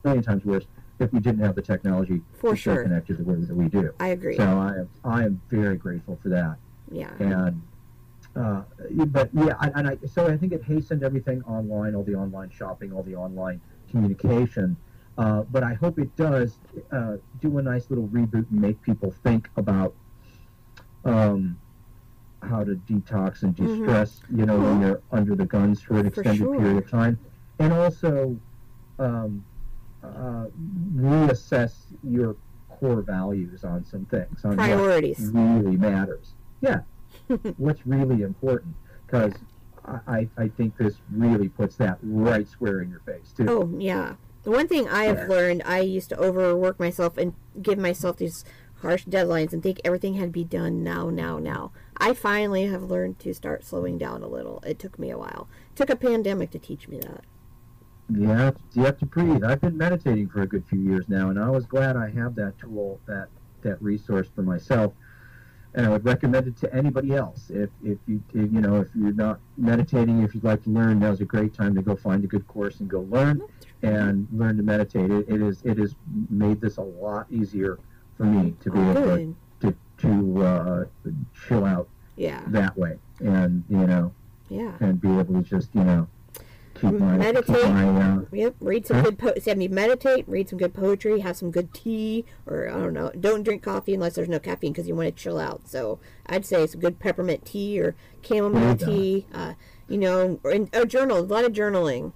Speaker 3: million times worse if we didn't have the technology
Speaker 2: for sure.
Speaker 3: connected the way that we do.
Speaker 2: I agree.
Speaker 3: So I am I am very grateful for that
Speaker 2: Yeah.
Speaker 3: and. Uh, but yeah, I- and I, so I think it hastened everything online, all the online shopping, all the online communication. Uh, but I hope it does uh, do a nice little reboot and make people think about um, how to detox and
Speaker 2: Mhm.
Speaker 3: de-stress. You know, when you're under the guns for an
Speaker 2: for
Speaker 3: extended
Speaker 2: sure.
Speaker 3: period of time, and also um, uh, reassess your core values on some things. On what
Speaker 2: Priorities.
Speaker 3: really matters. Yeah, what's really important because I, I, I think this really puts that right square in your face too.
Speaker 2: Oh yeah. The one thing I have
Speaker 3: Yeah.
Speaker 2: learned, I used to overwork myself and give myself these harsh deadlines and think everything had to be done now, now, now. I finally have learned to start slowing down a little. It took me a while. It took a pandemic to teach me that.
Speaker 3: Yeah, you have to breathe. I've been meditating for a good few years now, and I was glad I have that tool, that that resource for myself. And I would recommend it to anybody else. If if you if, you know if you're not meditating, if you'd like to learn, now's a great time to go find a good course and go learn and learn to meditate. It, it is it has made this a lot easier for me to be able to. To, uh, chill out
Speaker 2: Yeah.
Speaker 3: that way, and you know,
Speaker 2: Yeah.
Speaker 3: and be able to just you know keep my
Speaker 2: Meditate.
Speaker 3: keep my uh,
Speaker 2: Yep. Read some
Speaker 3: Huh?
Speaker 2: good po- have me meditate, read some good poetry, have some good tea, or I don't know. Don't drink coffee unless there's no caffeine because you want to chill out. So I'd say some good peppermint tea or chamomile
Speaker 3: There you
Speaker 2: tea. Uh, you know, or, or journal. A lot of journaling.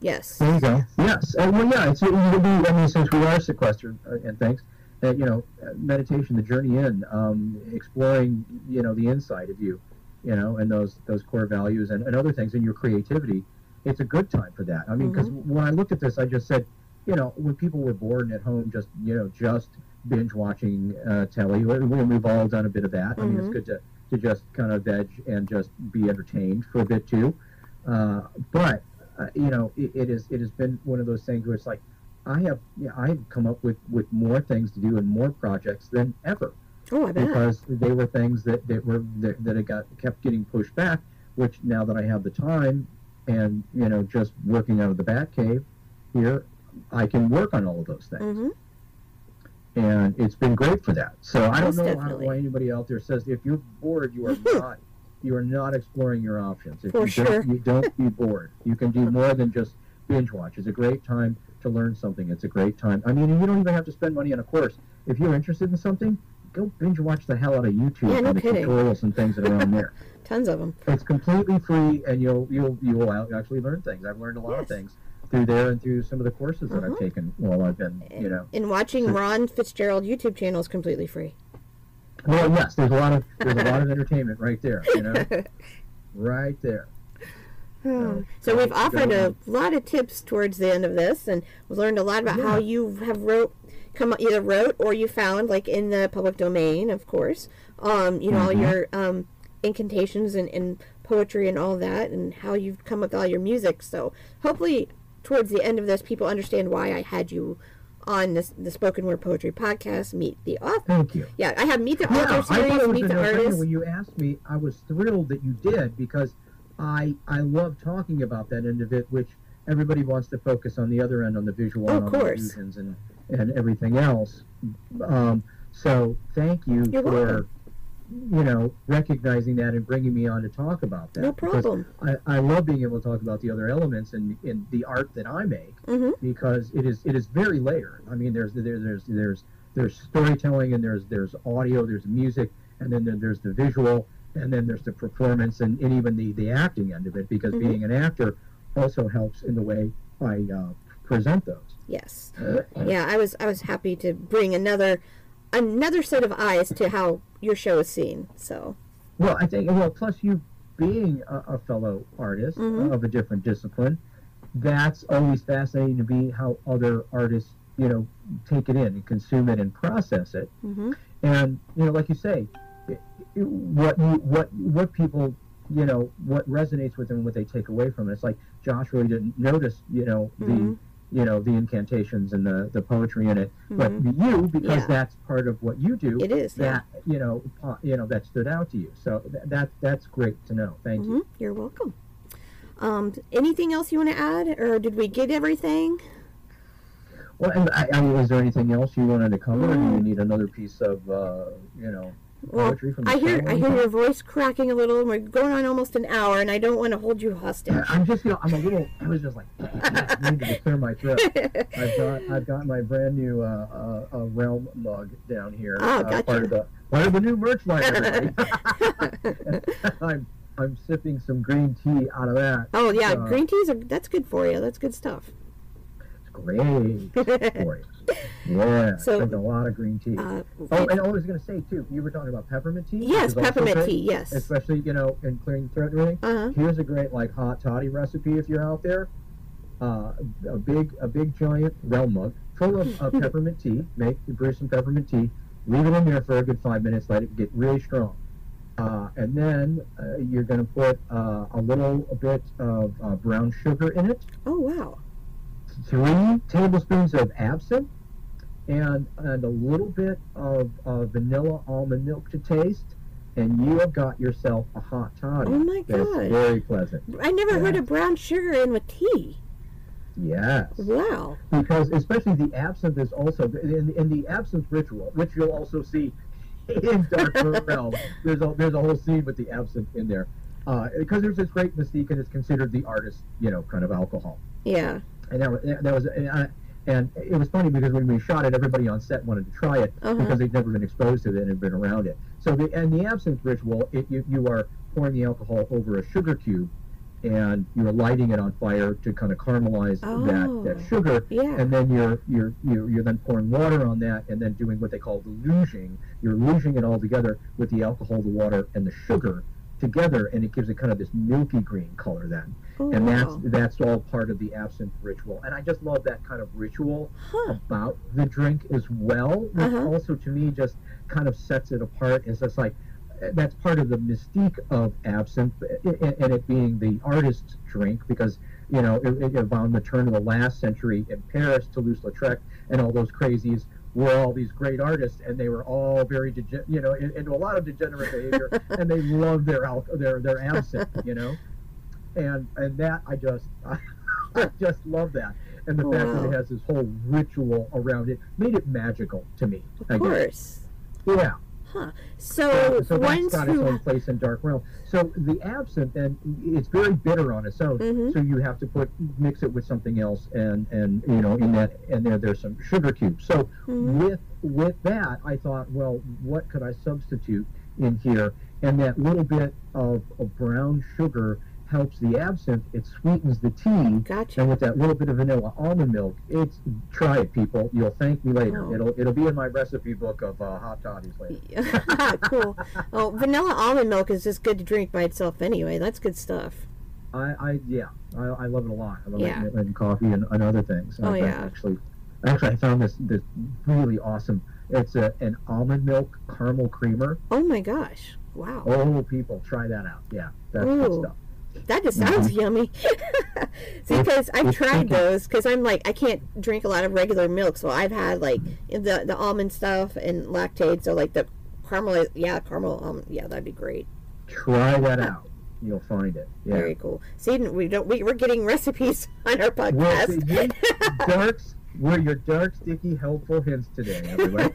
Speaker 2: Yes.
Speaker 3: There you go. Yes. Uh, well, yeah. It's it be. I mean, since we are sequestered uh, and things, uh, you know, meditation, the journey in, um, exploring, you know, the inside of you, you know, and those those core values and, and other things, and your creativity. It's a good time for that. I mean, because when I looked at this, I just said, you know, when people were bored at home, just you know, just binge watching uh, telly. we- We've all done a bit of that. I mean, it's
Speaker 2: Mhm.
Speaker 3: good to to just kind of veg and just be entertained for a bit too. Uh, but uh, you know, it, it is it has been one of those things where it's like I have you know, I have come up with with more things to do and more projects than ever
Speaker 2: Oh, I bet.
Speaker 3: because they were things that that were that, that it got kept getting pushed back. Which now that I have the time and you know just working out of the bat cave here, I can work on all of those things
Speaker 2: hmm
Speaker 3: and it's been great for that. So I don't know
Speaker 2: definitely.
Speaker 3: why anybody out there says if you're bored, you are not you are not exploring your options. If
Speaker 2: For
Speaker 3: you
Speaker 2: sure.
Speaker 3: don't, you don't be bored. You can do more than just binge watch. It's a great time to learn something. It's a great time. I mean, you don't even have to spend money on a course. If you're interested in something, go binge watch the hell out of YouTube
Speaker 2: Yeah, no
Speaker 3: and the
Speaker 2: kidding.
Speaker 3: tutorials and things that are on there.
Speaker 2: Tons of them.
Speaker 3: It's completely free, and you'll you'll you will actually learn things. I've learned a lot of things through there and through some of the courses that
Speaker 2: Uh-huh.
Speaker 3: I've taken while I've been, you know.
Speaker 2: And watching Ron Fitzgerald YouTube channel is completely free.
Speaker 3: Well, yes, there's a lot of there's a lot of entertainment right there, you know, right there.
Speaker 2: So we've offered a lot of tips towards the end of this, and we've learned a lot about how you have wrote, come either wrote or you found, like in the public domain, of course. Um, you know all
Speaker 3: Mhm.
Speaker 2: your um, incantations and, and poetry and all that, and how you've come up with all your music. So hopefully, towards the end of this, people understand why I had you on this the spoken word poetry podcast. Meet the author.
Speaker 3: Thank you.
Speaker 2: Yeah, I have meet the
Speaker 3: Yeah,
Speaker 2: author
Speaker 3: I
Speaker 2: series, meet the artist.
Speaker 3: when you asked me. I was thrilled that you did because I I love talking about that end of it, which everybody wants to focus on the other end, on the visual,
Speaker 2: Oh,
Speaker 3: and the illusions and and everything else. Um, so thank you
Speaker 2: You're
Speaker 3: for
Speaker 2: welcome.
Speaker 3: you know, recognizing that and bringing me on to talk about that.
Speaker 2: No problem.
Speaker 3: I, I love being able to talk about the other elements in, in the art that I make
Speaker 2: hmm
Speaker 3: because it is it is very layered. I mean, there's there, there's there's there's storytelling and there's there's audio, there's music, and then there, there's the visual, and then there's the performance and, and even the the acting end of it. Because
Speaker 2: Mhm.
Speaker 3: being an actor also helps in the way I uh, present those.
Speaker 2: Yes. Yeah, I was I was happy to bring another another set of eyes to how your show is seen. So
Speaker 3: Well, I think well, plus you being a, a fellow artist
Speaker 2: Mhm.
Speaker 3: of a different discipline, that's always fascinating to me how other artists, you know, take it in and consume it and process it.
Speaker 2: hmm
Speaker 3: And you know, like you say, what you, what what people you know what resonates with them, what they take away from it. It's like Josh really didn't notice, you know,
Speaker 2: Mhm.
Speaker 3: the you know the incantations and the the poetry in it, but you because
Speaker 2: Yeah.
Speaker 3: that's part of what you do
Speaker 2: it is. Yeah.
Speaker 3: that you know you know that stood out to you. So th- that that's great to know. Thank you.
Speaker 2: hmm You're welcome. Um, anything else you want to add, or did we get everything?
Speaker 3: Well, and I, I is there anything else you wanted to cover? Or do
Speaker 2: Mm.
Speaker 3: you need another piece of uh, you know
Speaker 2: Well,
Speaker 3: from the
Speaker 2: I hear? I hear your voice cracking a little. We're going on almost an hour, and I don't want to hold you hostage.
Speaker 3: I'm just, you know, I'm a little. I was just like, I needed to clear my throat. I've got, I've got my brand new uh, uh, uh, realm mug down here.
Speaker 2: Oh,
Speaker 3: uh,
Speaker 2: gotcha.
Speaker 3: Part of the, part of the new merch line. I'm, I'm sipping some green tea out of that.
Speaker 2: oh yeah,
Speaker 3: Uh,
Speaker 2: green teas are that's good for you. That's good stuff.
Speaker 3: It's great for you. Yeah,
Speaker 2: So,
Speaker 3: drink a lot of green tea.
Speaker 2: Uh,
Speaker 3: oh, and I was going to say too. You were talking about peppermint tea.
Speaker 2: yes, peppermint
Speaker 3: great,
Speaker 2: tea. Yes.
Speaker 3: Especially, you know, in clearing the throat and everything.
Speaker 2: Uh huh.
Speaker 3: Here's a great like hot toddy recipe if you're out there. Uh, a big a big giant realm mug full of uh, peppermint tea. Make brew some peppermint tea. Leave it in there for a good five minutes. Let it get really strong. Uh, and then uh, you're going to put uh, a little bit of uh, brown sugar in it.
Speaker 2: Oh wow.
Speaker 3: Three tablespoons of absinthe. And, and a little bit of uh, vanilla almond milk to taste, and you have got yourself a hot toddy.
Speaker 2: Oh my
Speaker 3: That's
Speaker 2: God.
Speaker 3: very pleasant.
Speaker 2: I never heard of brown sugar in with tea.
Speaker 3: Yes,
Speaker 2: Wow.
Speaker 3: because especially the absinthe is also in, in the absinthe ritual, which you'll also see in Dark Realm. There's a there's a whole scene with the absinthe in there, because there's this great mystique and it's considered the artist, you know, kind of alcohol.
Speaker 2: Yeah.
Speaker 3: And that was that was and, I, and it was funny because when we shot it, everybody on set wanted to try it
Speaker 2: Uh-huh.
Speaker 3: because they'd never been exposed to it and had been around it. So the and the absinthe ritual, it, you you are pouring the alcohol over a sugar cube. And you're lighting it on fire to kind of caramelize
Speaker 2: Oh.
Speaker 3: that, that sugar,
Speaker 2: Yeah.
Speaker 3: and then you're, you're you're you're then pouring water on that, and then doing what they call the louching. You're louching it all together with the alcohol, the water, and the sugar together, and it gives it kind of this milky green color then.
Speaker 2: Oh,
Speaker 3: and that's that's all part of the absinthe ritual. And I just love that kind of ritual
Speaker 2: Huh.
Speaker 3: about the drink as well, which
Speaker 2: Uh-huh.
Speaker 3: also to me just kind of sets it apart. It's just like that's part of the mystique of absinthe, and it being the artist's drink because you know around the turn of the last century in Paris, Toulouse-Lautrec, and all those crazies were all these great artists, and they were all very, dege- you know, in, into a lot of degenerate behavior, and they loved their al- their their absinthe, you know, and and that I just I just love that, and the oh, fact that it has this whole ritual around it made it magical to me. I
Speaker 2: Of
Speaker 3: guess.
Speaker 2: course.
Speaker 3: yeah.
Speaker 2: Huh.
Speaker 3: So,
Speaker 2: So,
Speaker 3: that's got its own place in Dark Realm. So the absinthe, then it's very bitter on its own.
Speaker 2: Mhm.
Speaker 3: So you have to put mix it with something else, and and you know in that and there there's some sugar cubes. So
Speaker 2: Mhm.
Speaker 3: with with that, I thought, well, what could I substitute in here? And that little bit of, of brown sugar helps the absinthe. It sweetens the tea.
Speaker 2: Gotcha.
Speaker 3: And with that little bit of vanilla almond milk, it's try it, people. You'll thank me later.
Speaker 2: Oh.
Speaker 3: It'll it'll be in my recipe book of uh, hot toddies later.
Speaker 2: cool. Oh, vanilla almond milk is just good to drink by itself anyway. That's good stuff.
Speaker 3: I, I yeah, I, I love it a lot. I love
Speaker 2: Yeah.
Speaker 3: it in, coffee and, and other things.
Speaker 2: Oh, yeah.
Speaker 3: Actually, actually, I found this this really awesome. It's a, an almond milk caramel creamer.
Speaker 2: Oh my gosh. Wow.
Speaker 3: Oh, people, try that out. Yeah, that's good stuff.
Speaker 2: That just sounds yummy. See, because I've tried those because I'm like I can't drink a lot of regular milk, so I've had like the the almond stuff and Lactaid. So like the caramel, yeah, caramel um, yeah, that'd be great.
Speaker 3: Try that out. You'll find it. Yeah.
Speaker 2: Very cool. See, we don't we, we're getting recipes on our
Speaker 3: Well,
Speaker 2: podcast.
Speaker 3: see, you- darks, we're your dark, sticky, helpful hints today, everybody.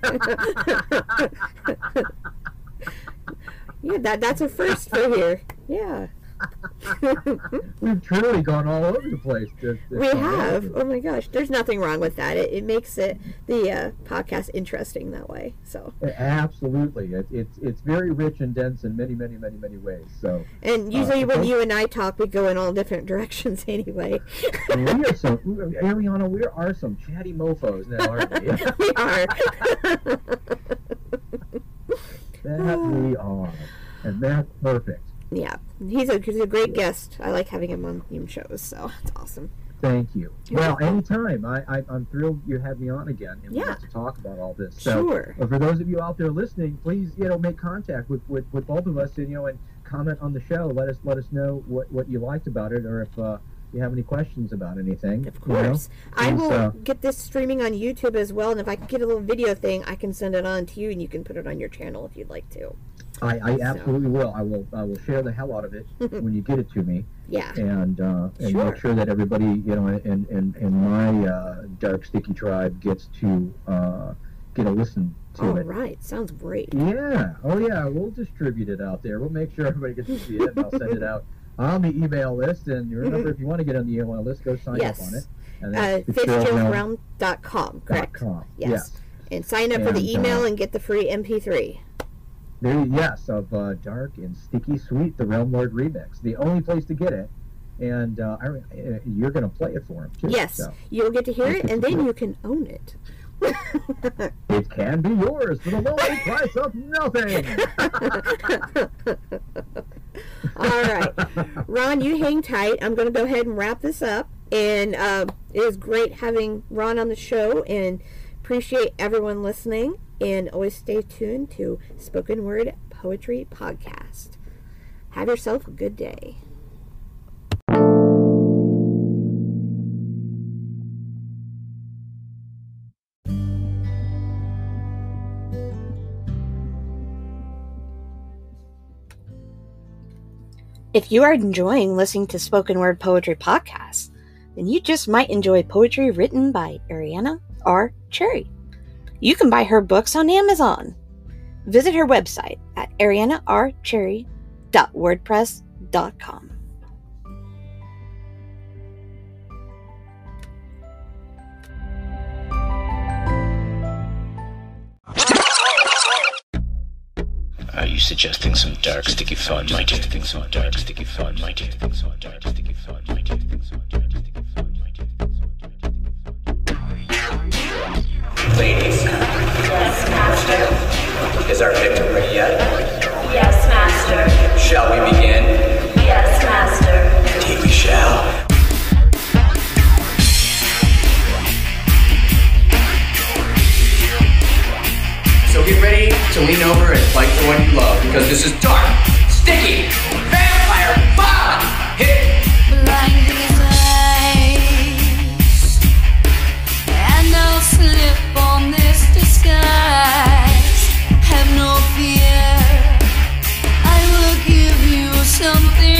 Speaker 2: Yeah, that that's a first for here. Yeah.
Speaker 3: We've truly gone all over the place.
Speaker 2: We have. Oh my gosh, there's nothing wrong with that. It, it makes it the uh, podcast interesting that way. So,
Speaker 3: Absolutely, it, it's it's very rich and dense in many, many, many, many ways. So
Speaker 2: and usually
Speaker 3: Uh,
Speaker 2: when you and I talk, we go in all different directions anyway.
Speaker 3: we are some, Ariana, we are some chatty mofo's now, aren't we?
Speaker 2: we are.
Speaker 3: that we are, and that's perfect.
Speaker 2: yeah, he's a he's a great guest. I like having him on theme shows, so it's awesome.
Speaker 3: Thank you.
Speaker 2: You're
Speaker 3: Well,
Speaker 2: welcome.
Speaker 3: anytime. I, I, I'm thrilled you had me on again, and we
Speaker 2: Yeah.
Speaker 3: get to talk about all this. So,
Speaker 2: Sure.
Speaker 3: uh, for those of you out there listening, please, you know, make contact with, with, with both of us, and you know, and comment on the show. Let us let us know what, what you liked about it, or if uh, you have any questions about anything.
Speaker 2: Of
Speaker 3: you know.
Speaker 2: course. I will
Speaker 3: so-
Speaker 2: get this streaming on YouTube as well, and if I can get a little video thing, I can send it on to you, and you can put it on your channel if you'd like to.
Speaker 3: I, I absolutely will. I will. I will share the hell out of it when you get it to me,
Speaker 2: Yeah.
Speaker 3: and uh, and
Speaker 2: Sure.
Speaker 3: make sure that everybody, you know, in in, in my uh, dark sticky tribe gets to uh, get a listen to
Speaker 2: All
Speaker 3: it.
Speaker 2: right. Sounds great.
Speaker 3: Yeah. Oh, yeah. We'll distribute it out there. We'll make sure everybody gets to see it, and I'll send it out on the email list. And remember, if you want to get on the email list, go sign
Speaker 2: Yes.
Speaker 3: up on it. And
Speaker 2: Uh,
Speaker 3: that's
Speaker 2: FitzgeraldsRealm.com, correct?
Speaker 3: Yes.
Speaker 2: Yes. And sign up for the
Speaker 3: And, uh,
Speaker 2: email and get the free MP3.
Speaker 3: There, yes, of uh, Dark and Sticky Sweet, the Realm Lord remix. The only place to get it. And uh, I, uh, you're going to play it for him, too.
Speaker 2: Yes.
Speaker 3: So
Speaker 2: You'll get to hear it, and then you can own it.
Speaker 3: it can be yours for the low price of nothing.
Speaker 2: All right. Ron, you hang tight. I'm going to go ahead and wrap this up. And uh, it is great having Ron on the show and appreciate everyone listening. And always stay tuned to Spoken Word Poetry Podcast. Have yourself a good day. If you are enjoying listening to Spoken Word Poetry Podcast, then you just might enjoy poetry written by Ariana R. Cherry. You can buy her books on Amazon. Visit her website at arianarcherry.wordpress.com.
Speaker 4: Are you suggesting some dark, sticky fun? Might you think some dark, sticky fun? Might you think some dark, sticky fun? Might you think some dark, sticky fun?
Speaker 5: Ladies, is our victim ready yet?
Speaker 6: Yes, Master.
Speaker 5: Shall we begin?
Speaker 6: Yes, Master.
Speaker 5: Indeed we shall. So get ready to lean over and fight the one you love because this is dark, sticky, vampire fun! Hit!
Speaker 7: Something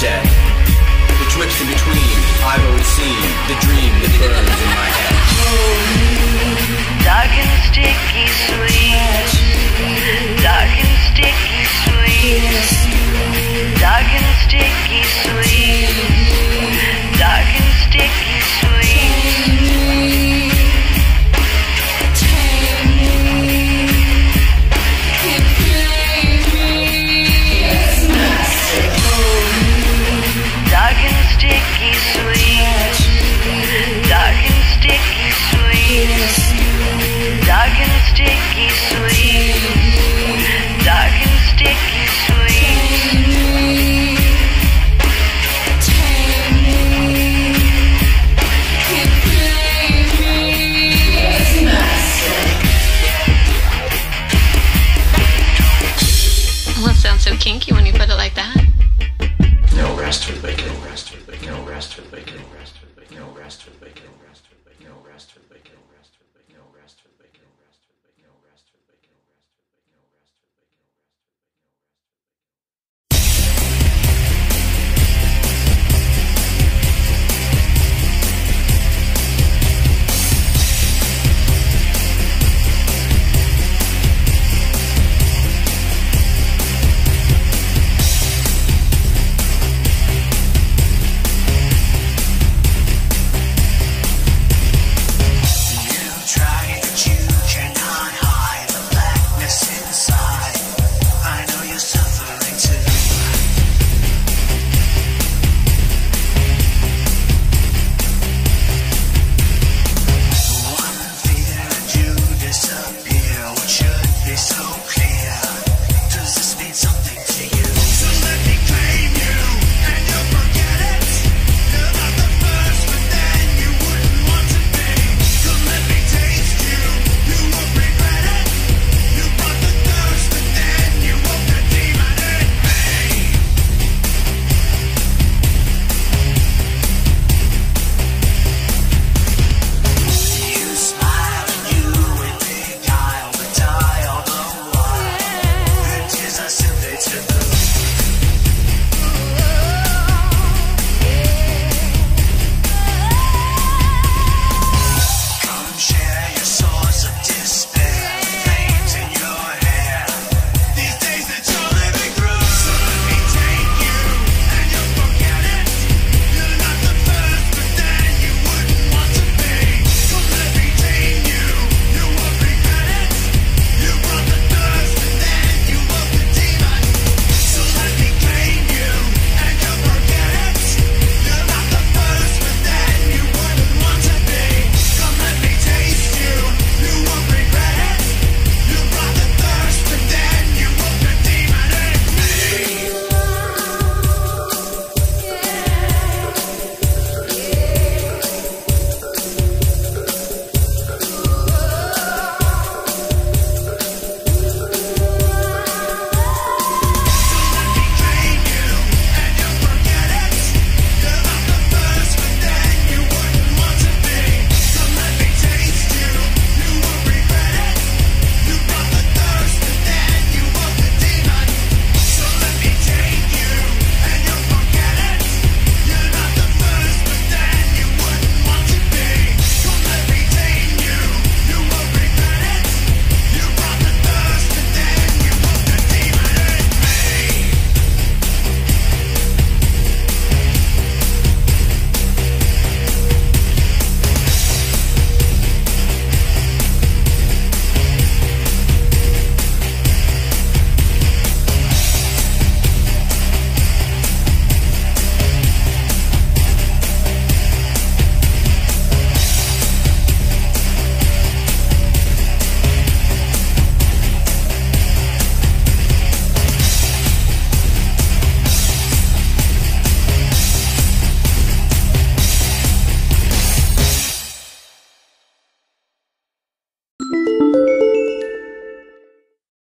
Speaker 8: The
Speaker 5: Betwixt in between, I've always seen the dream that burns in my head.
Speaker 7: Dark and sticky sweet. Dark and sticky sweet. Dark and sticky sweet. Dark and sticky sweet.